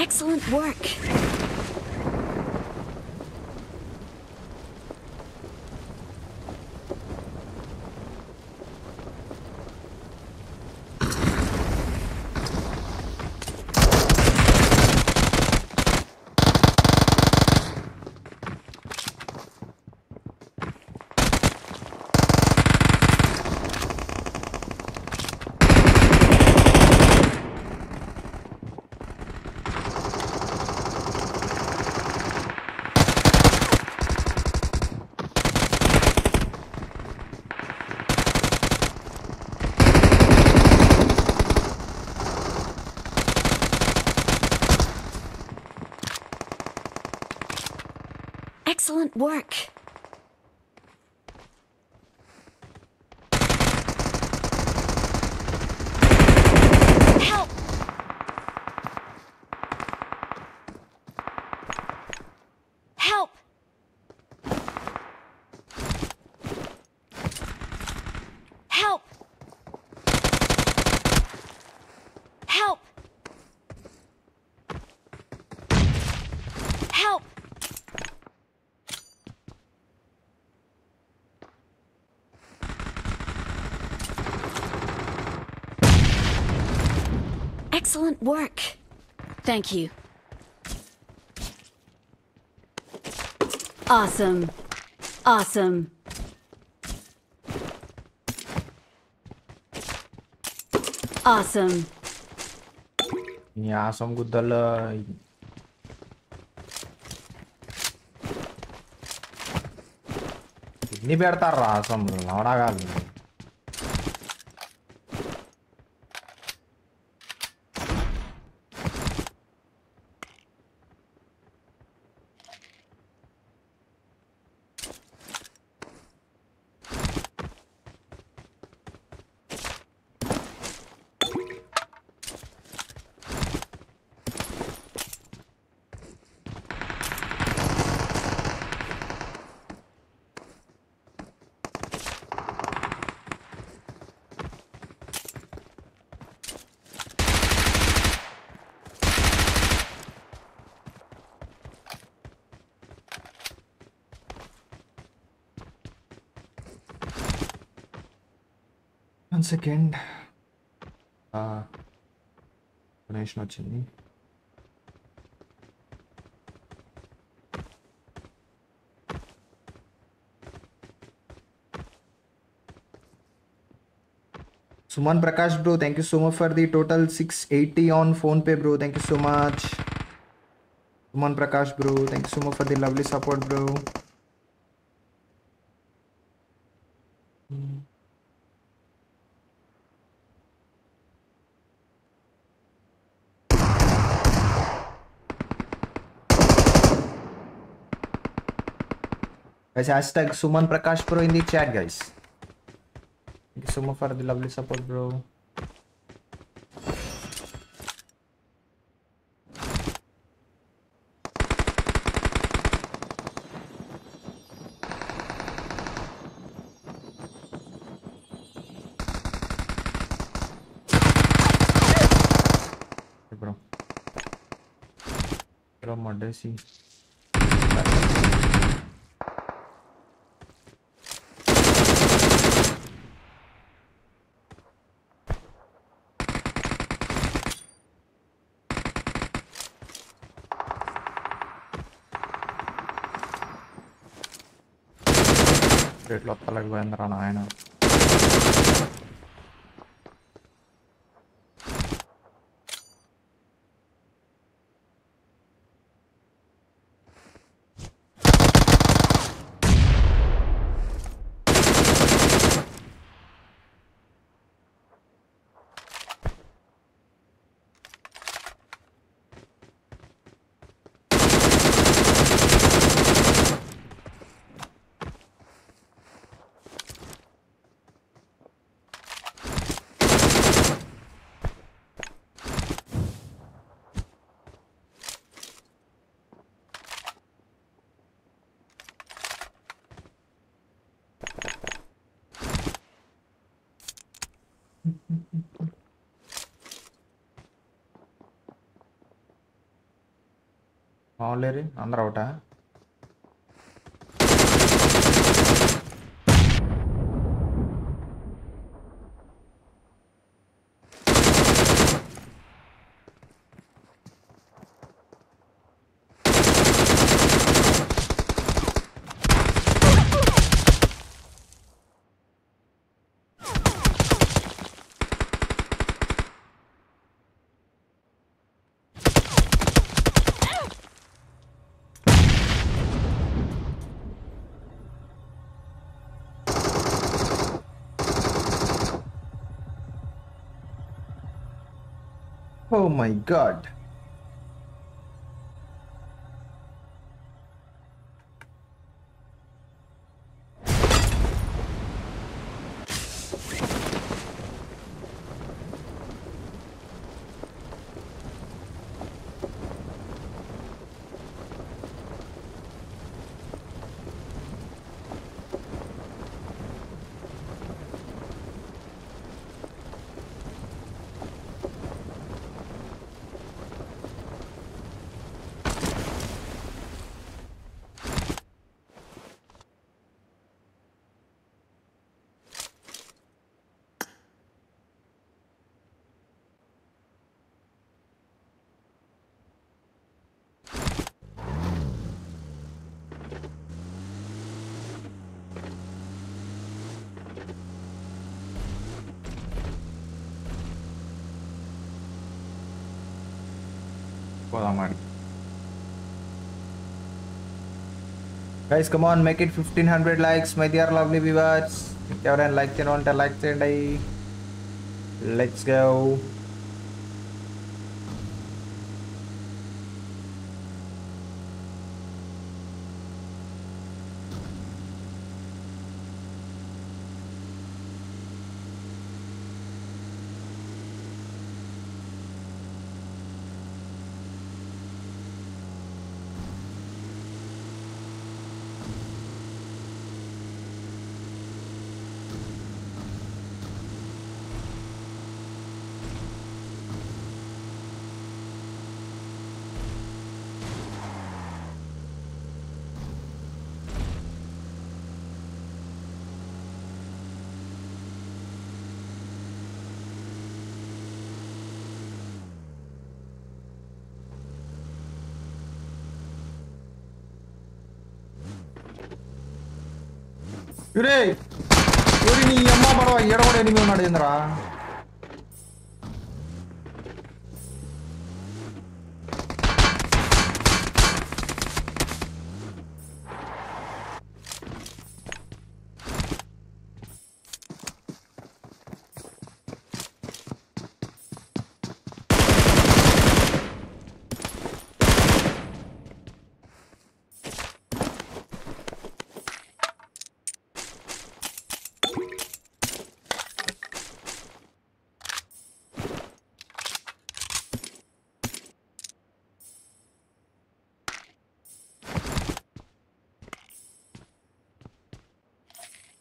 S5: Excellent work. work. Excellent work. Thank you. Awesome. Awesome. Awesome.
S2: Yeah, awesome good ಇಡ್ನಿ awesome, ಆಸಮ್ ನೋಡಾಗಲ್ಲ సెకండ్
S3: డొనేషన్ వచ్చింది
S2: Suman Prakash bro, thank you so much for the total 680 on phone pay bro. Thank you so much. Suman Prakash bro, thank you so much for the lovely support bro. Guys, hashtag Suman Prakash Pro in the chat, guys. Thank you so much for the lovely support, bro.
S3: Bro, model see.
S2: lottalla kun entran aina. రాలేరు అందరు అవుటా my god Guys, come on, make it 1500 likes, my dear lovely viewers. If you haven't liked it, want to like it, eh? let's go. ఒరే ఒరి నీ అమ్మ పడవ ఎడగొడ ఎనిమిది ఉన్నాడు ఇంద్రా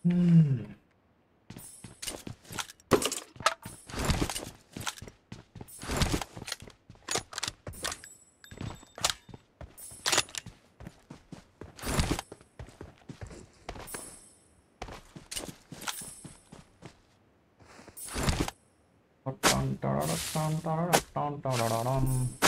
S3: 嗯。
S2: 当当当当当当当当当。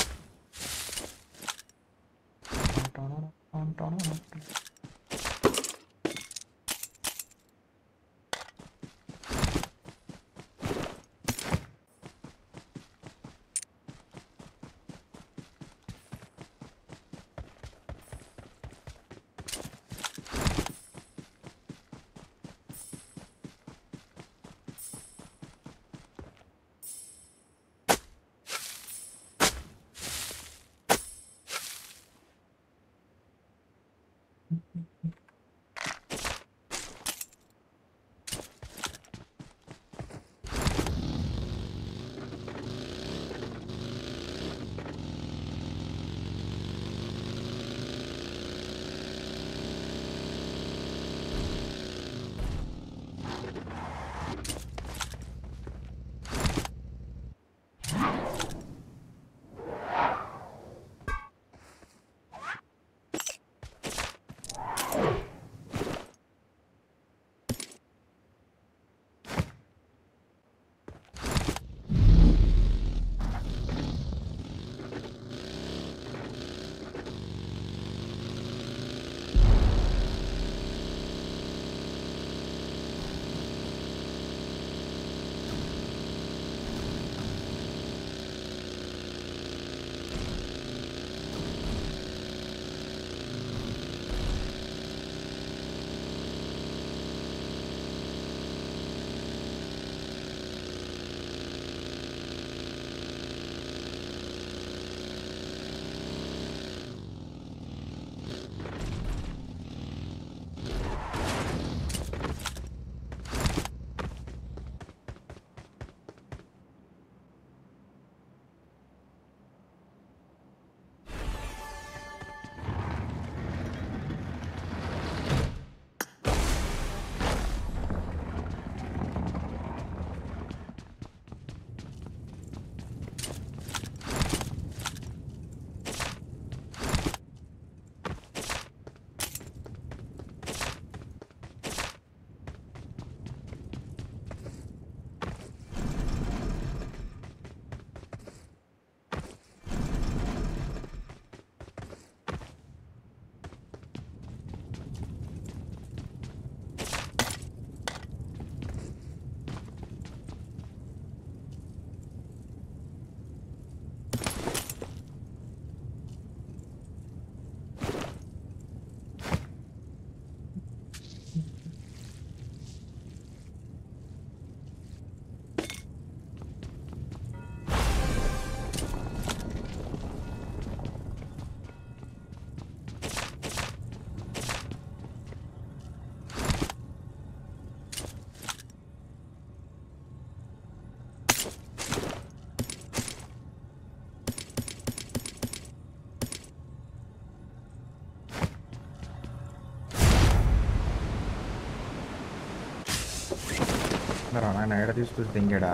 S2: నాయన ఎడ తీసుకొచ్చి తెంగాడా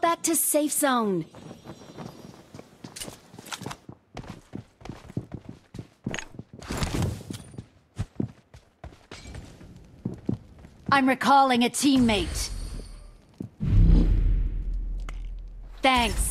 S5: back to safe zone.
S1: I'm recalling a teammate. Thanks.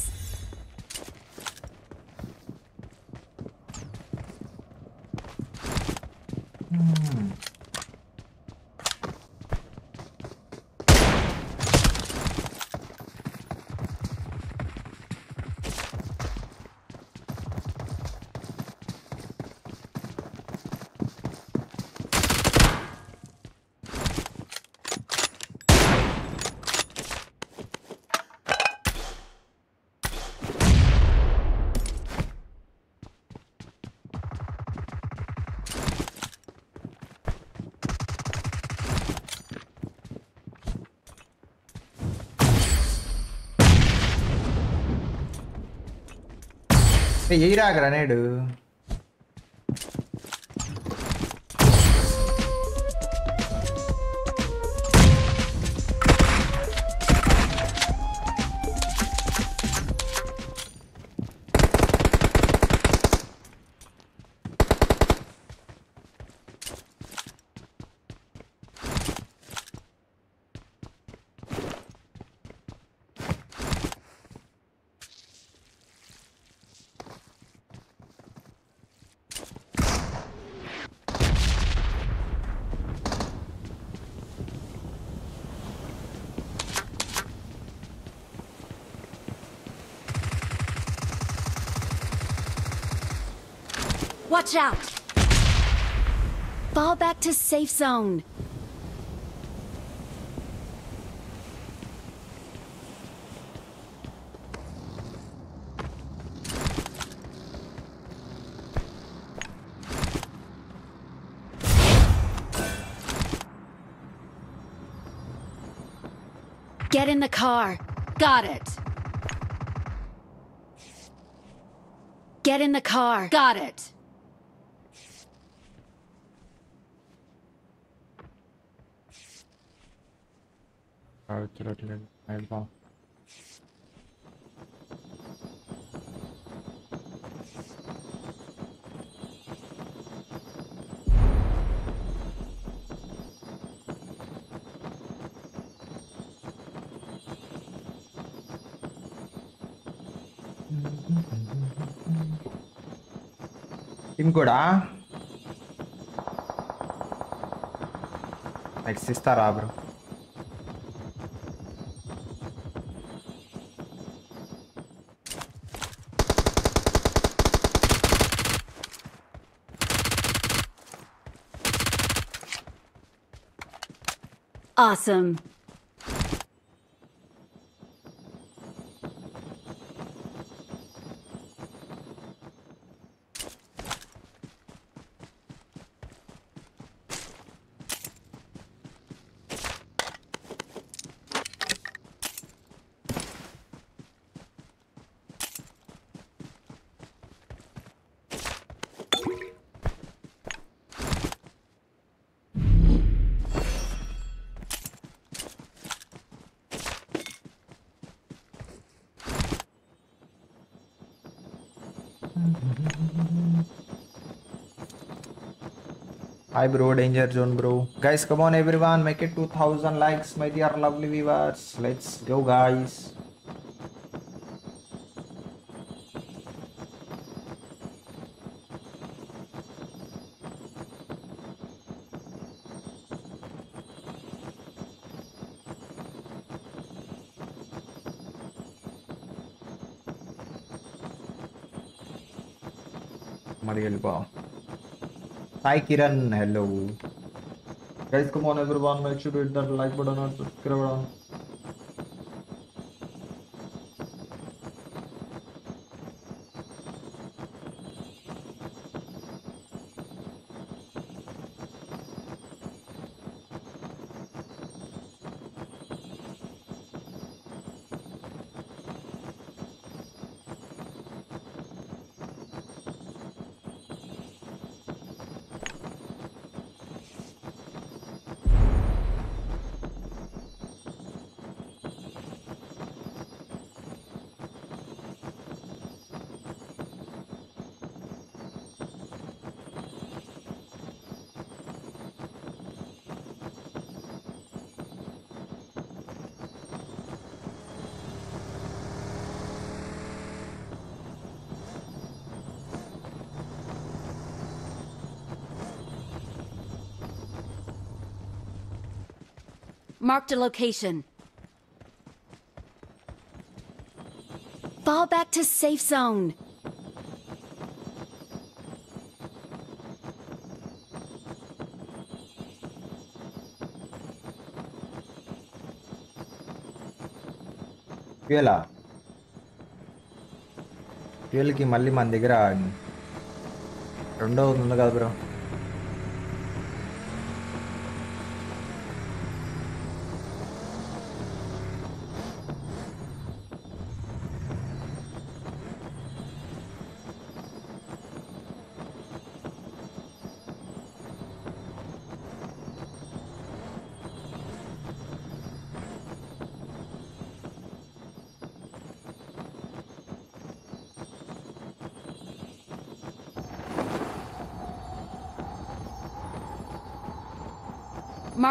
S2: ఎయిరా grenade
S1: Watch out! Fall back to safe zone. Get in the car. Got it. Get in the car. Got it.
S3: Caraca, ele é bom.
S2: Segurar. É que se estará, bro.
S5: Awesome.
S2: Hi bro, danger zone bro. Guys, come on everyone, make it 2000 likes, my dear lovely viewers. Let's go guys. Hi Kiran hello guys come on everyone make sure to hit that like button और subscribe button
S1: Marked a location. Fall back to safe zone.
S2: ఫ్యూలా ఫ్యూల్కి మళ్ళీ మన దగ్గర Rondo ఉంది కదా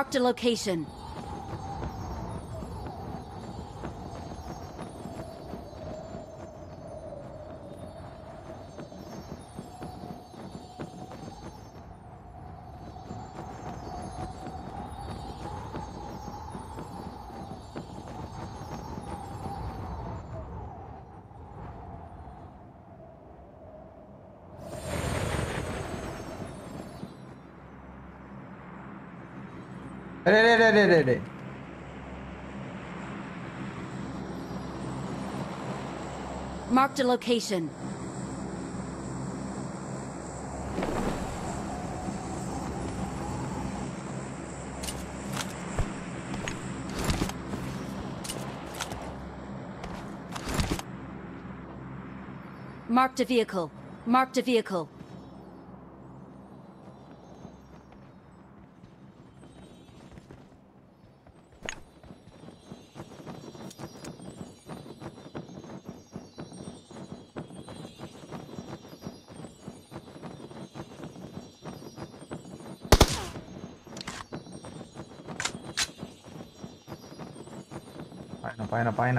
S1: marked a location. Marked a location. Marked a vehicle. Marked a vehicle.
S2: పైన పైన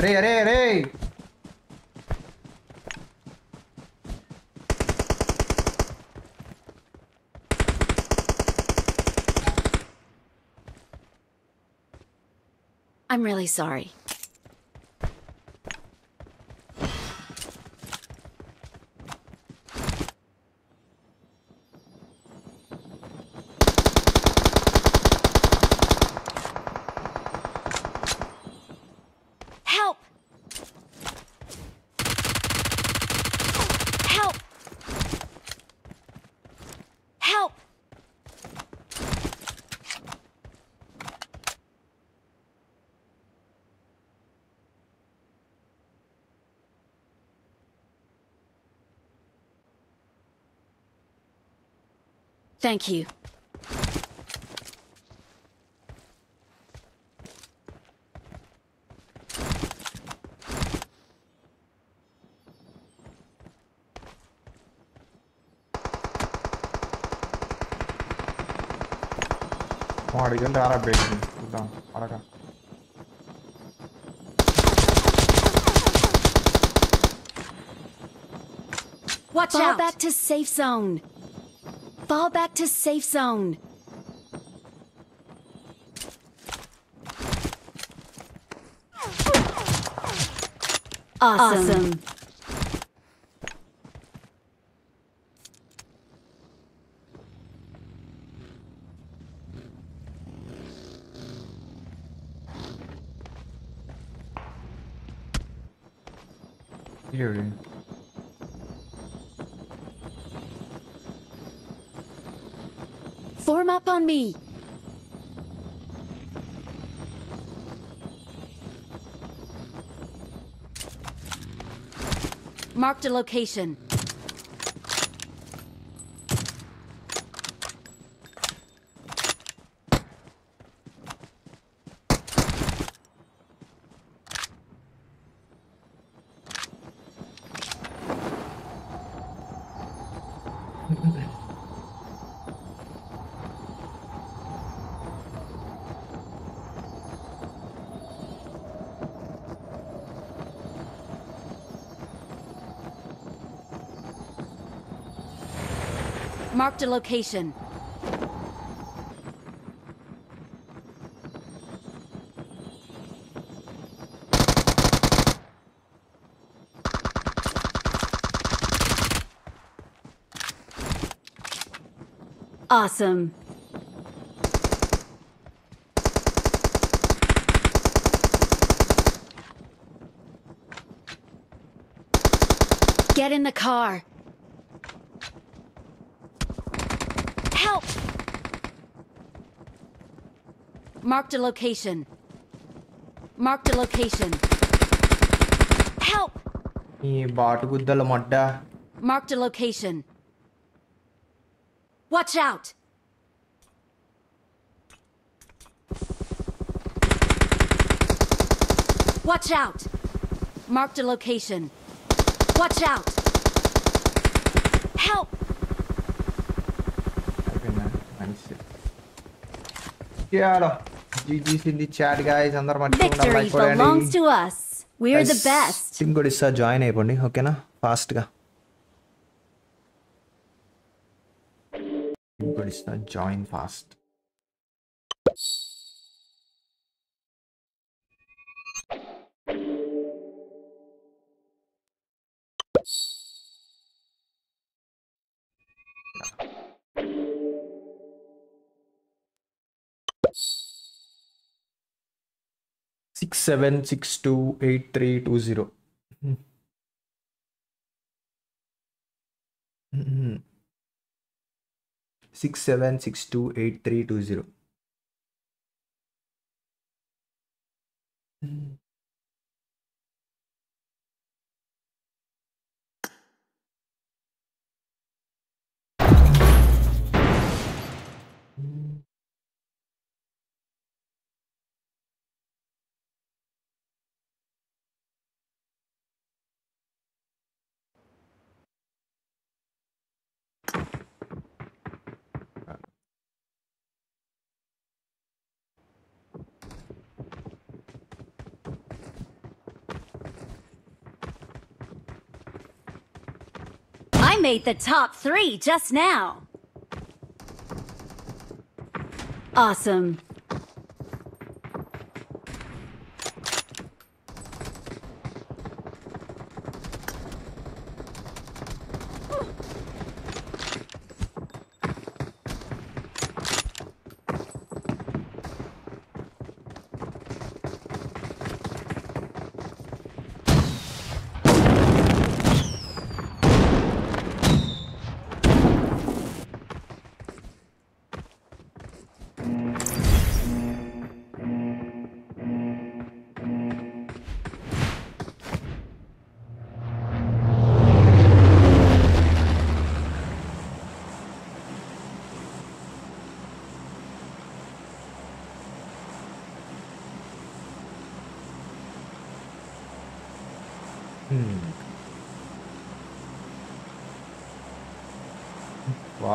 S2: अरे
S5: I'm really sorry. Thank you. Watch out! Fall back to safe zone. Fall back to safe zone. Awesome. awesome.
S1: on me! Marked a location. Marked a location.
S5: Awesome.
S1: Get in the car. Marked a location. Marked a location. Help!
S2: He bought bat గుద్దల మడ్డ
S1: Marked a location. Watch out! Watch out! Marked a location. Watch out!
S5: Help!
S2: Nice. Yeah, GG's in the chat, guys. Victory belongs to
S5: us. We're the best.
S2: Team కూడా ఇస్తా join okay, na fast, ga. Team కూడా ఇస్తా join six seven six two eight three two zero. Mm -hmm. Six seven six two eight three two zero.
S1: made the top three just now. Awesome.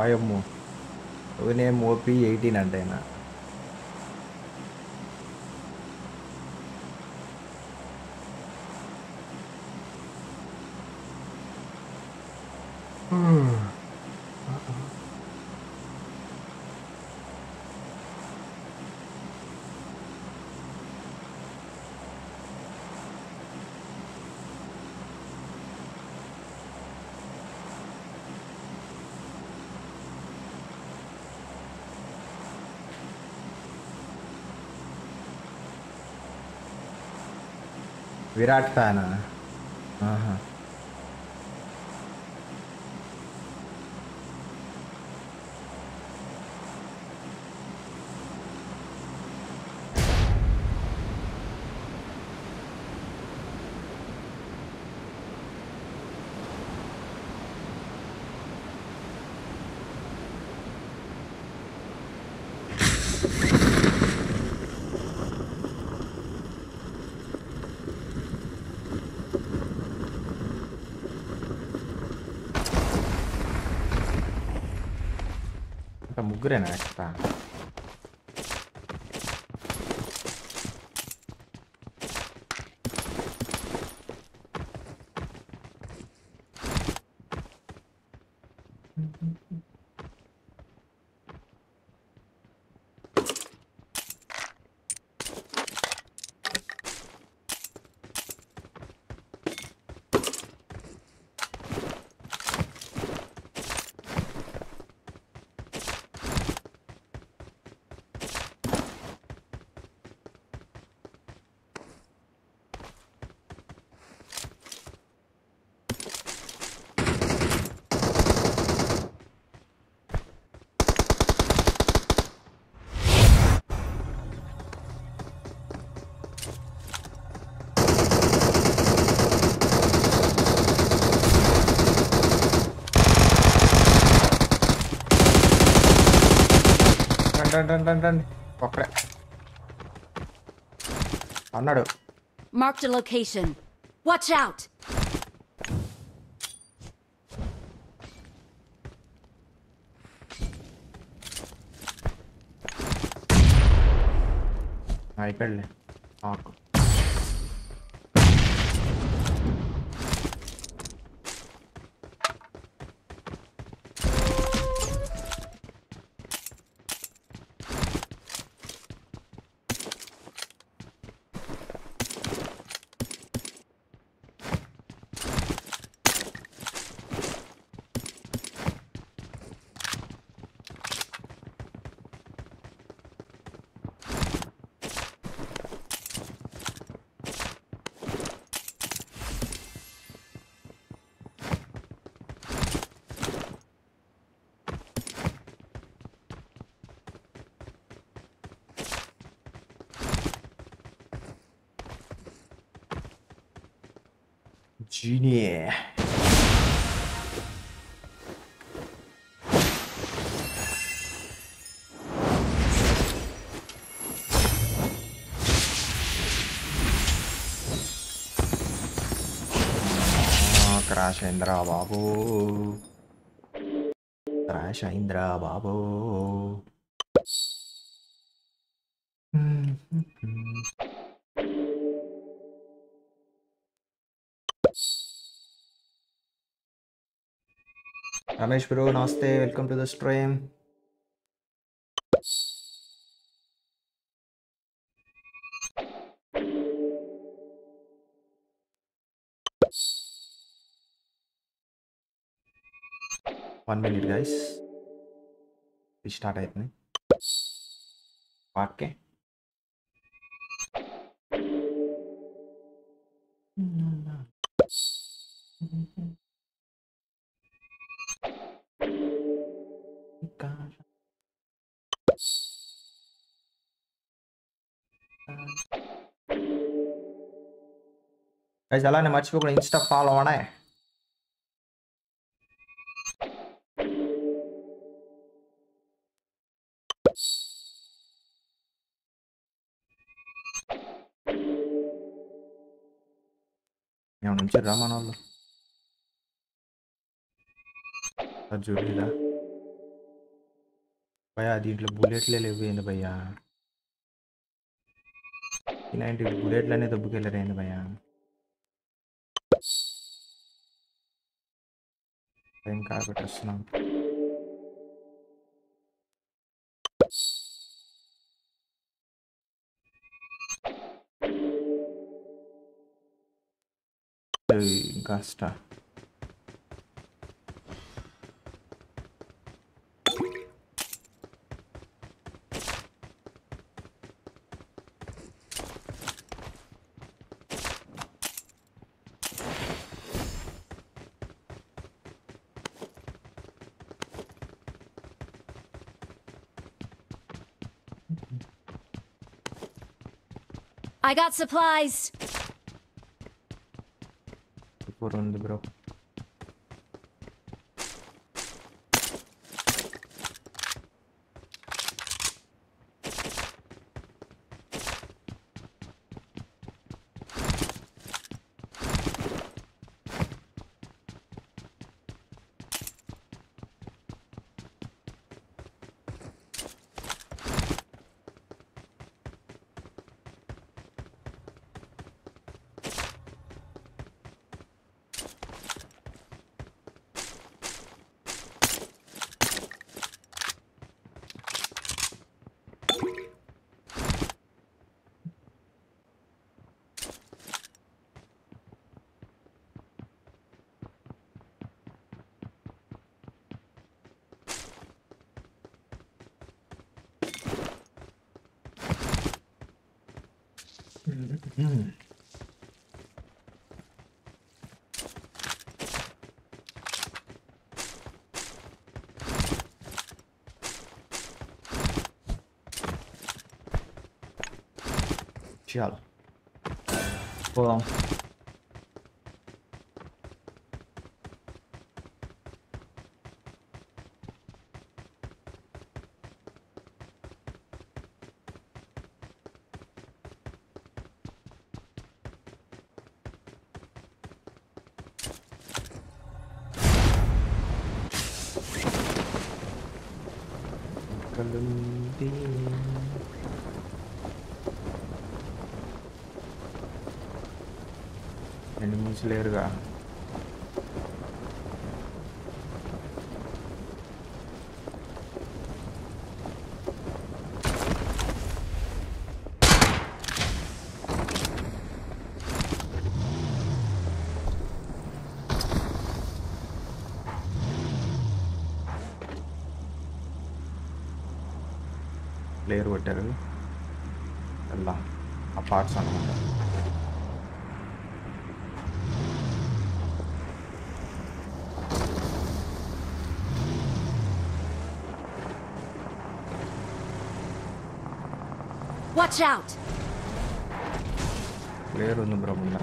S3: కాయము
S2: నేను OP eighteen అంటేనా Virat fan है हाँ हाँ good in, actually. రండి ఒక్కడే అన్నాడు
S1: mark the location watch out
S2: అయిపోయాడులే రాజేంద్ర బాబు రాజేంద్ర బాబు రమేష్ బ్రో నమస్తే welcome to the stream
S4: one minute guys start है इतने पार्ट के
S2: चला मर्चीपोक इंस्टा फावना है పంపించారా మన వాళ్ళు అది చూడలేదా భయ్యా దీంట్లో బుల్లెట్లే లేవు ఏంది భయ్యా ఇలాంటి బుల్లెట్లు అనేది ఏంది భయ్యా
S4: టైం కాబట్టి వస్తున్నాం
S1: I got supplies.
S2: 4 bro.
S3: 下了，了。
S2: లేరుగా లేరు కొట్టారు వెళ్దాం ఆ పార్ట్స్ అన్న Watch out! Where are you, இல்லை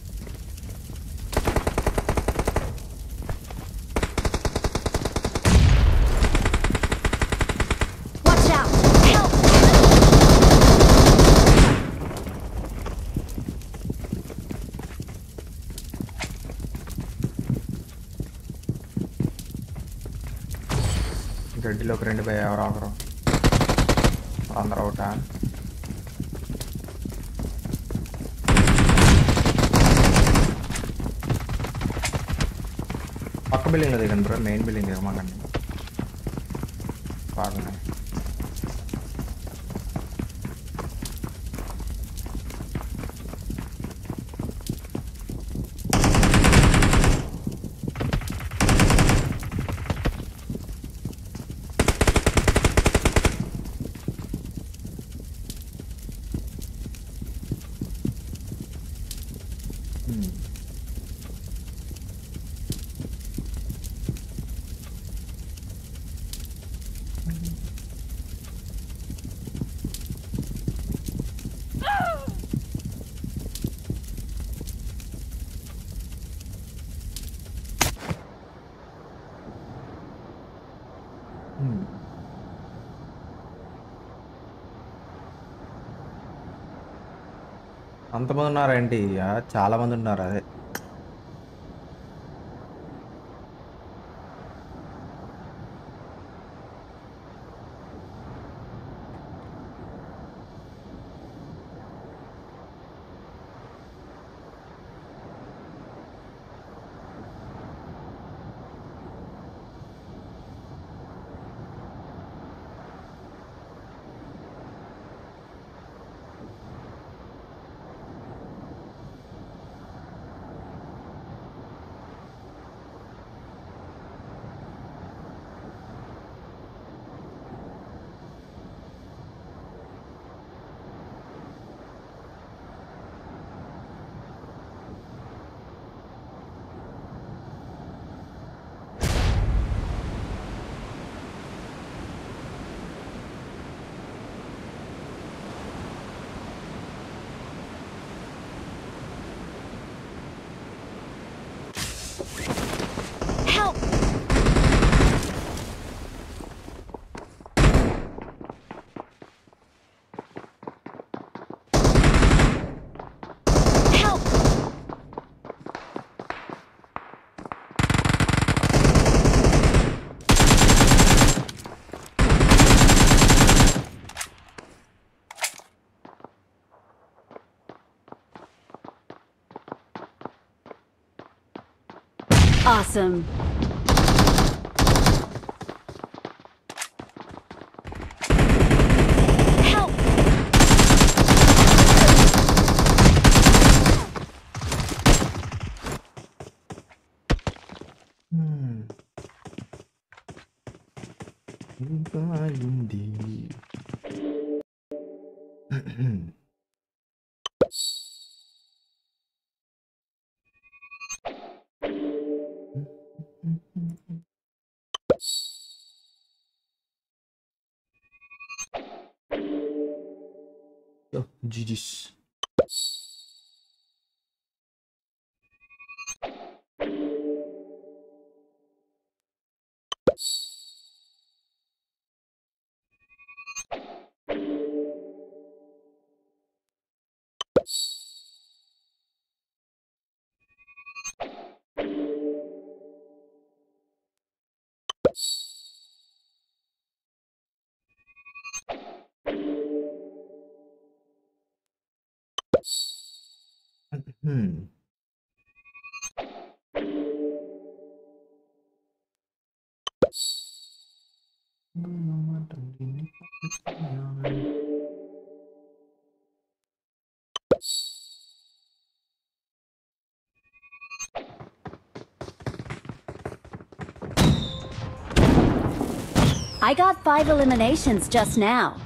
S2: గడ్డిలోకి రెండు పోయి ఎవరు ఒకరు అందరూ ఒకట పక్క బిల్డింగ్లో దిగండి బ్రో మెయిన్ బిల్డింగ్ దిగమాకండి బాగున్నాయి ఎంతమంది ఉన్నారా అండి చాలా మంది ఉన్నారు అదే
S5: Awesome.
S4: de, Hmm.
S1: I got five eliminations just now.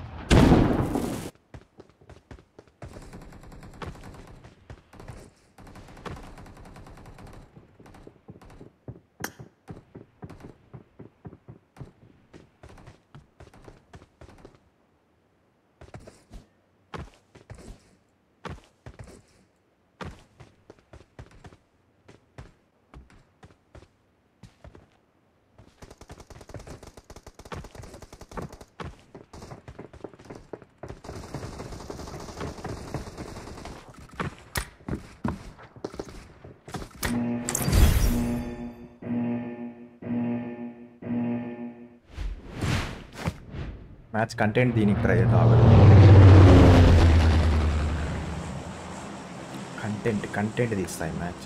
S2: Match content దీనికి ట్రై కావాలి కంటెంట్ కంటెంట్
S3: తీస్తాయి match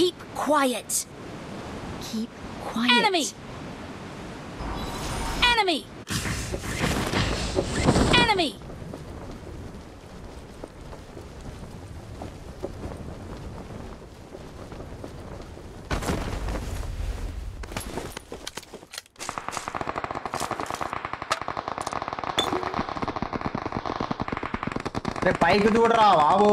S1: Keep quiet. Keep quiet. Enemy! Enemy! Enemy!
S2: పైకి చూడరా బాబు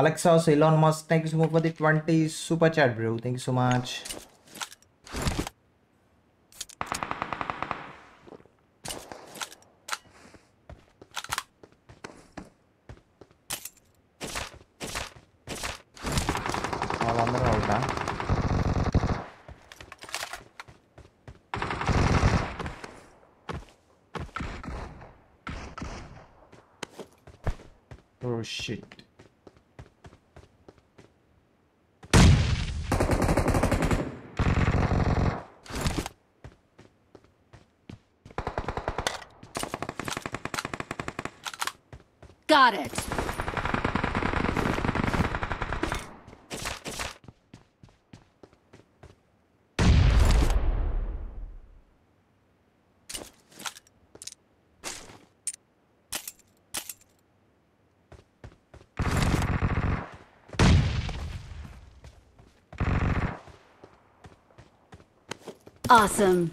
S2: Alexa, so Elon Musk, thank you so much for the 20 super chat, bro. Thank you so much.
S5: Awesome.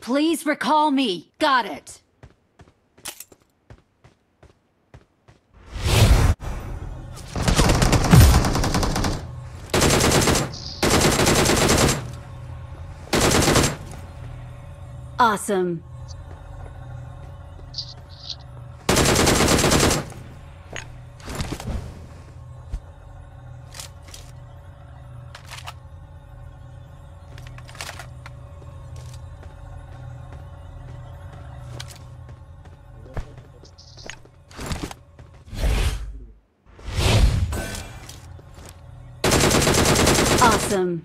S1: Please recall me. Got it. Awesome. Awesome.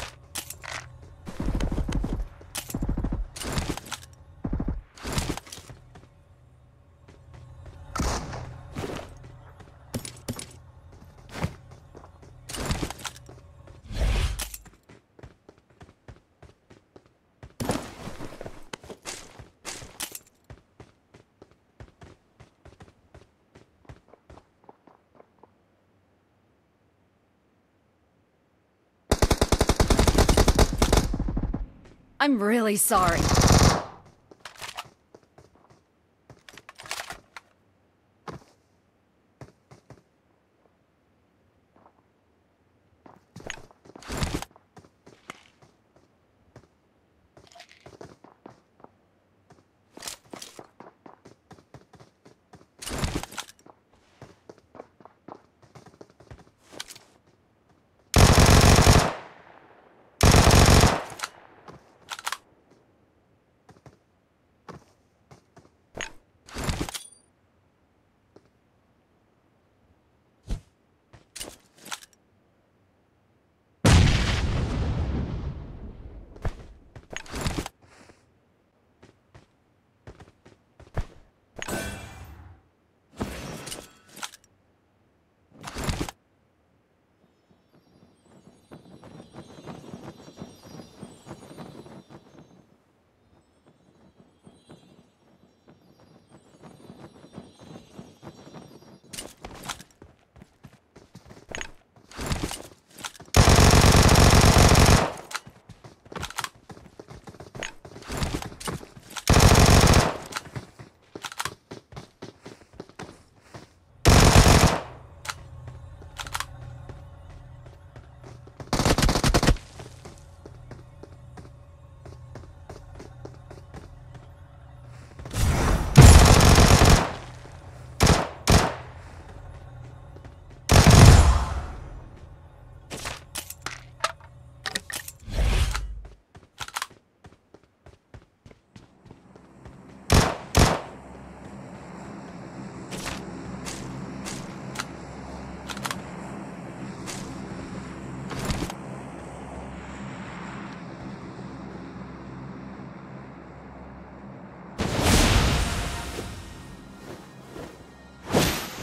S5: I'm really sorry.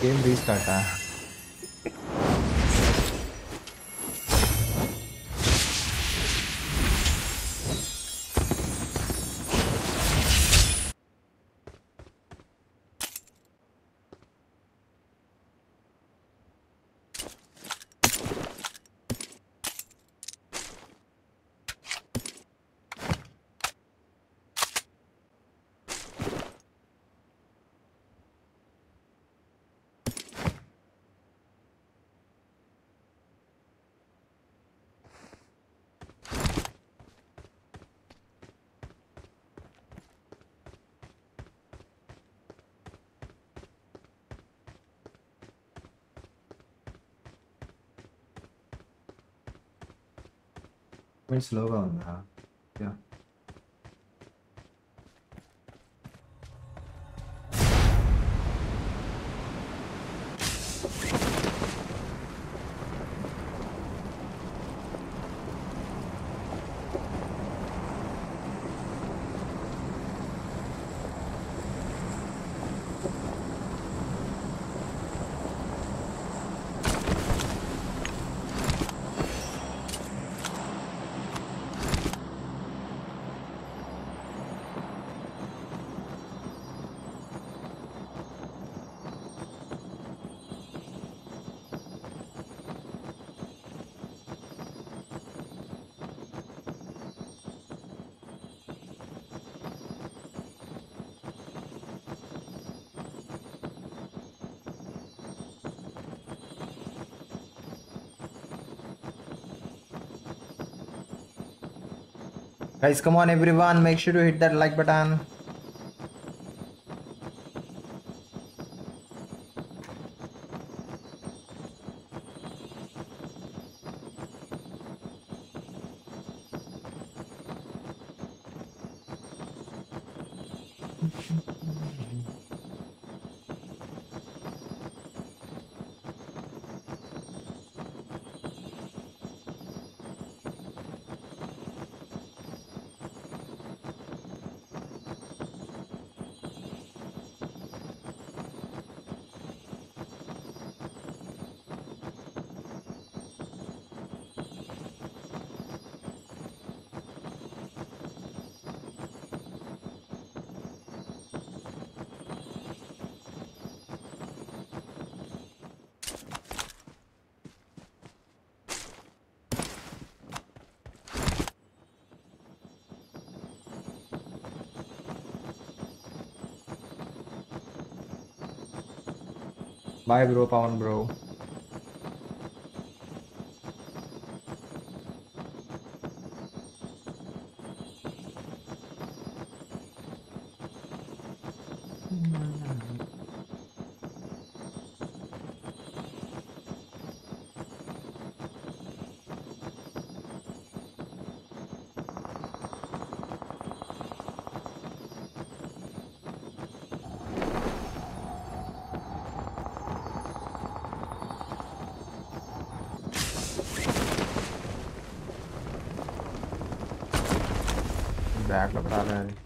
S2: game restart ah. Prince logo on that. guys come on everyone make sure to hit that like button Bye, bro. Pound, bro.
S3: 那不咋的。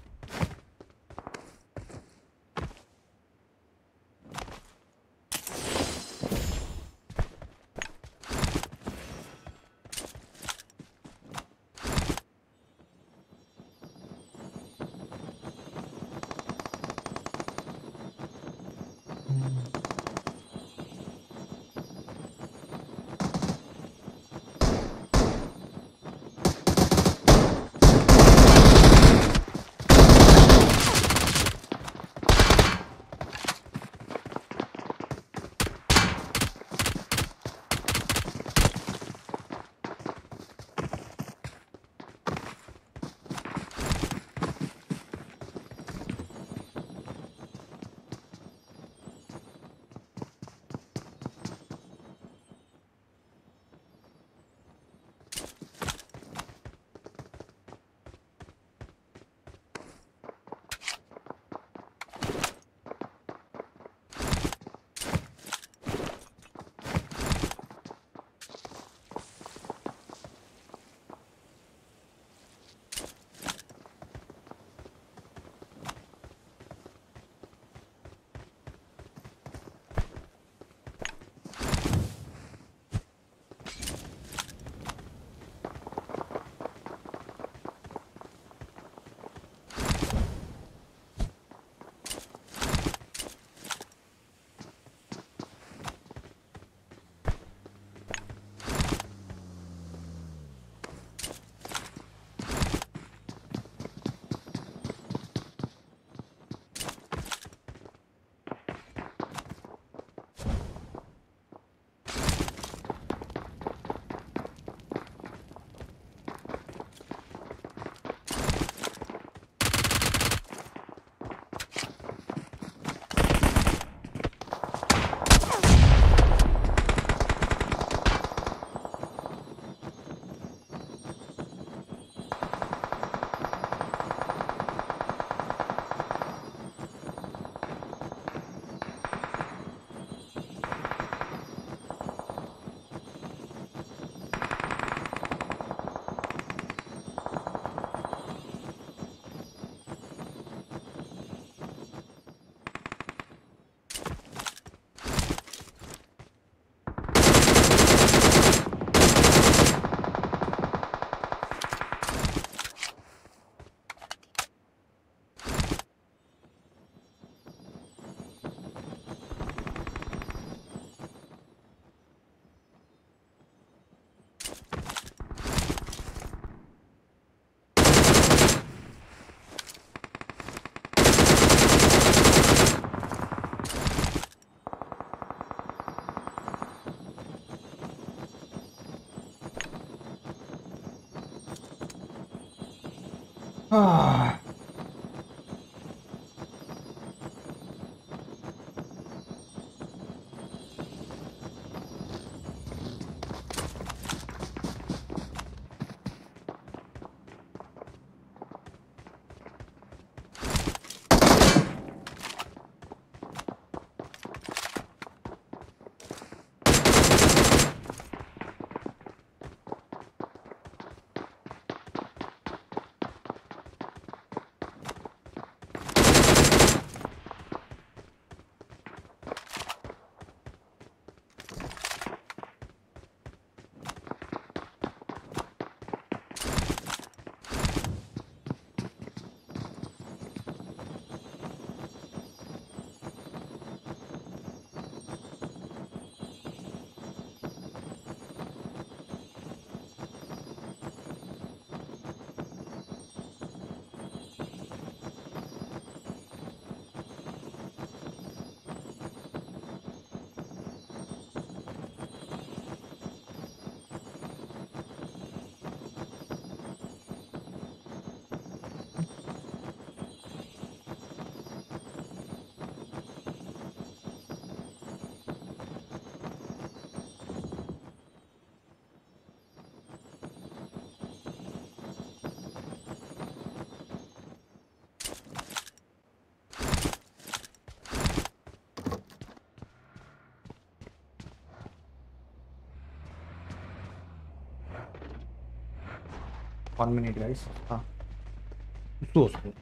S2: one minute guys ha ah.
S3: seconds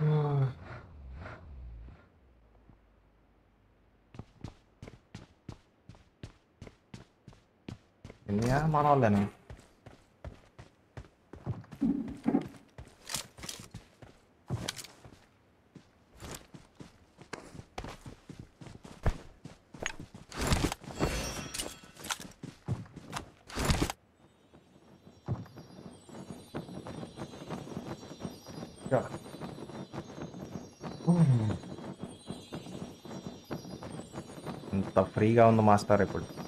S3: Ini
S2: ya mana oleh ಈಗ ಒಂದು master ಕೊಡ್ತೀವಿ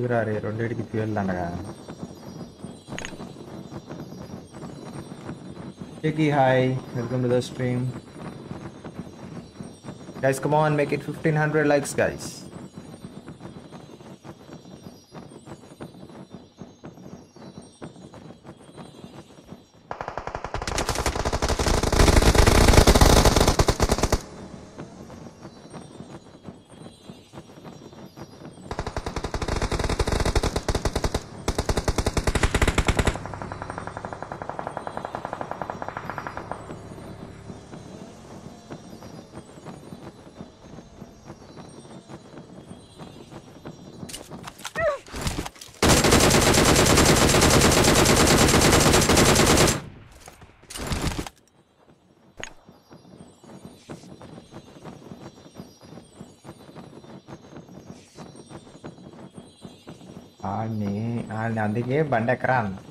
S2: ఎదురారే రెండింటికి fuel దండగా Vicky, hi. Welcome to the stream. Guys, come on, make it 1500 likes, guys. అందుకే బండి ఎక్కరా అన్నా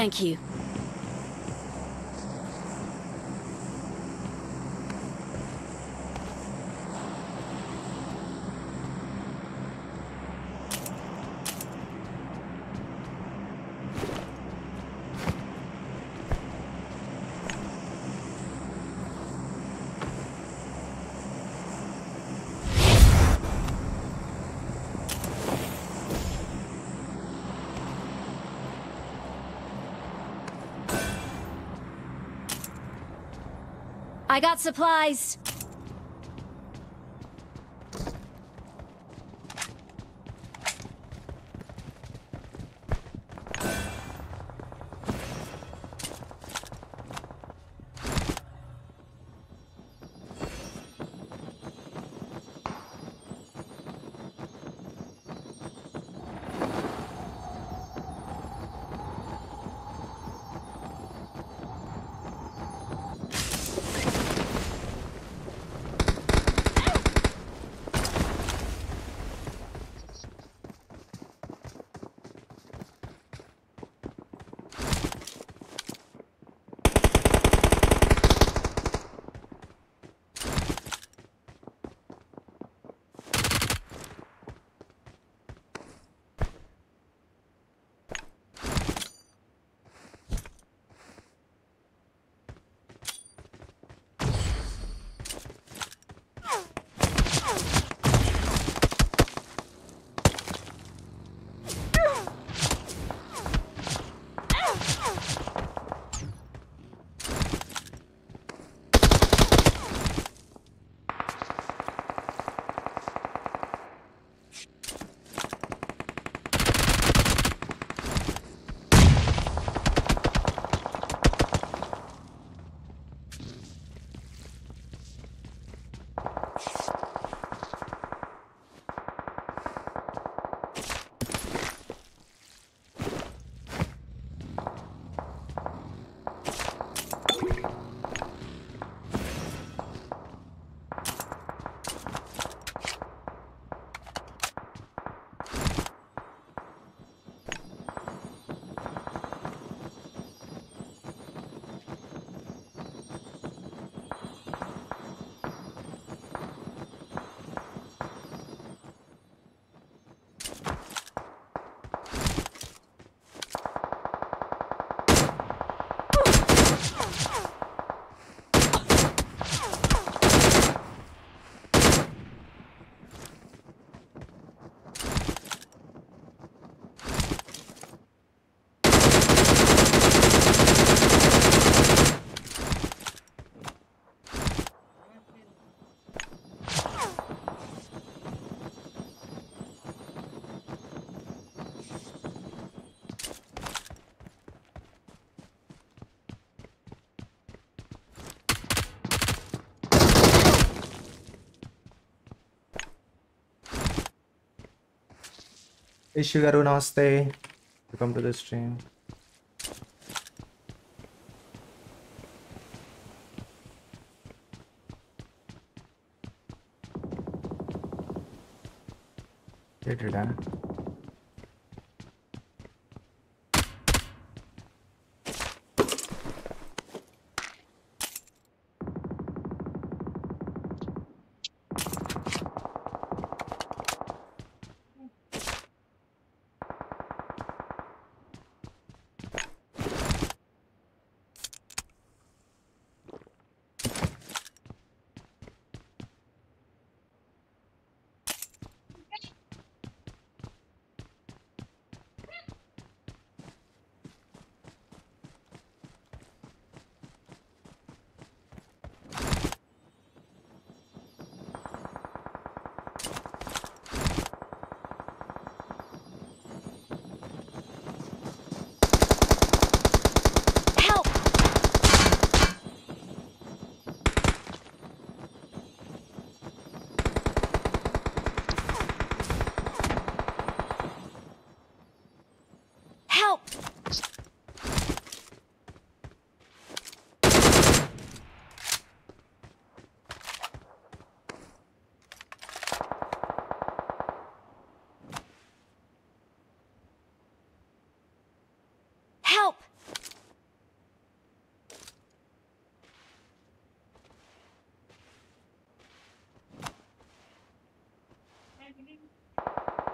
S5: Thank you.
S1: I got supplies.
S2: Ishigaru Namaste. Welcome to the stream. Later, done.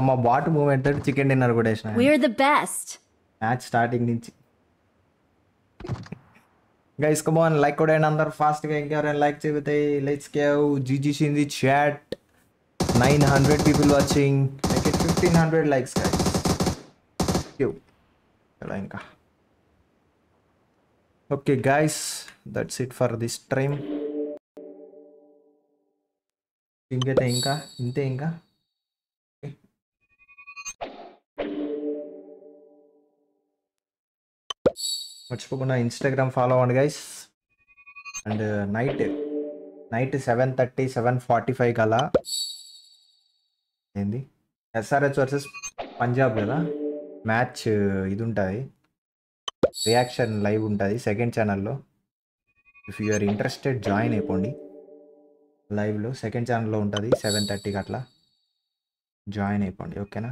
S2: అమ్మ బాట్ మూమెంట్ తోటి చికెన్ డిన్నర్ కూడా వేసిన we
S1: are the best
S2: match starting నుంచి guys Like on like కొడే అందరు ఫాస్ట్ గా ఇంకెవరైనా లైక్ చేయబోతే let's give GG సింది chat 900 people watching i 1500 likes guys yo elanka okay guys that's it for this stream inga inga inte inga మర్చిపోకుండా Instagram follow అవ్వండి guys and night night seven thirty seven forty five కల ఏంది SRH versus Punjab కదా match uh, ఇది ఉంటుంది reaction live ఉంటుంది second ఛానల్లో if you are interested join అయిపోండి లైవ్లో సెకండ్ ఛానల్లో ఉంటుంది సెవెన్ థర్టీకి అట్లా జాయిన్ అయిపోండి ఓకేనా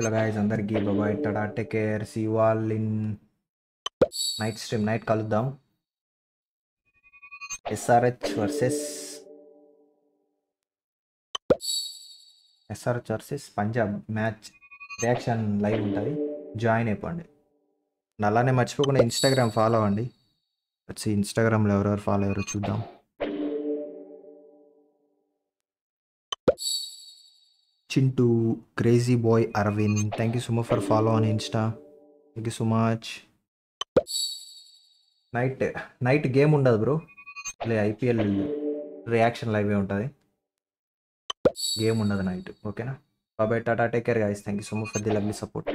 S2: ఇలా గాయస్ అందరికి బాబాయ్ ta-da take care see y'all in night stream night కలుద్దాం SRH versus SRH versus Punjab match reaction live ఉంటుంది జాయిన్ అయిపోండి అలానే మర్చిపోకుండా ఇన్స్టాగ్రామ్ ఫాలో అవ్వండి వచ్చి ఇన్స్టాగ్రామ్లో ఎవరెవరు ఫాలో అయ్యారో చూద్దాం Chintu crazy boy Aravind thank you so much for follow on Insta thank you so much night night game ఉండదు బ్రో లే ఐపీఎల్ రియాక్షన్ లైవే ఉంటుంది గేమ్ ఉండదు నైట్ ఓకేనా బాబాయ్ Tata take care guys thank you so much for the lovely support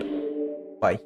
S2: bye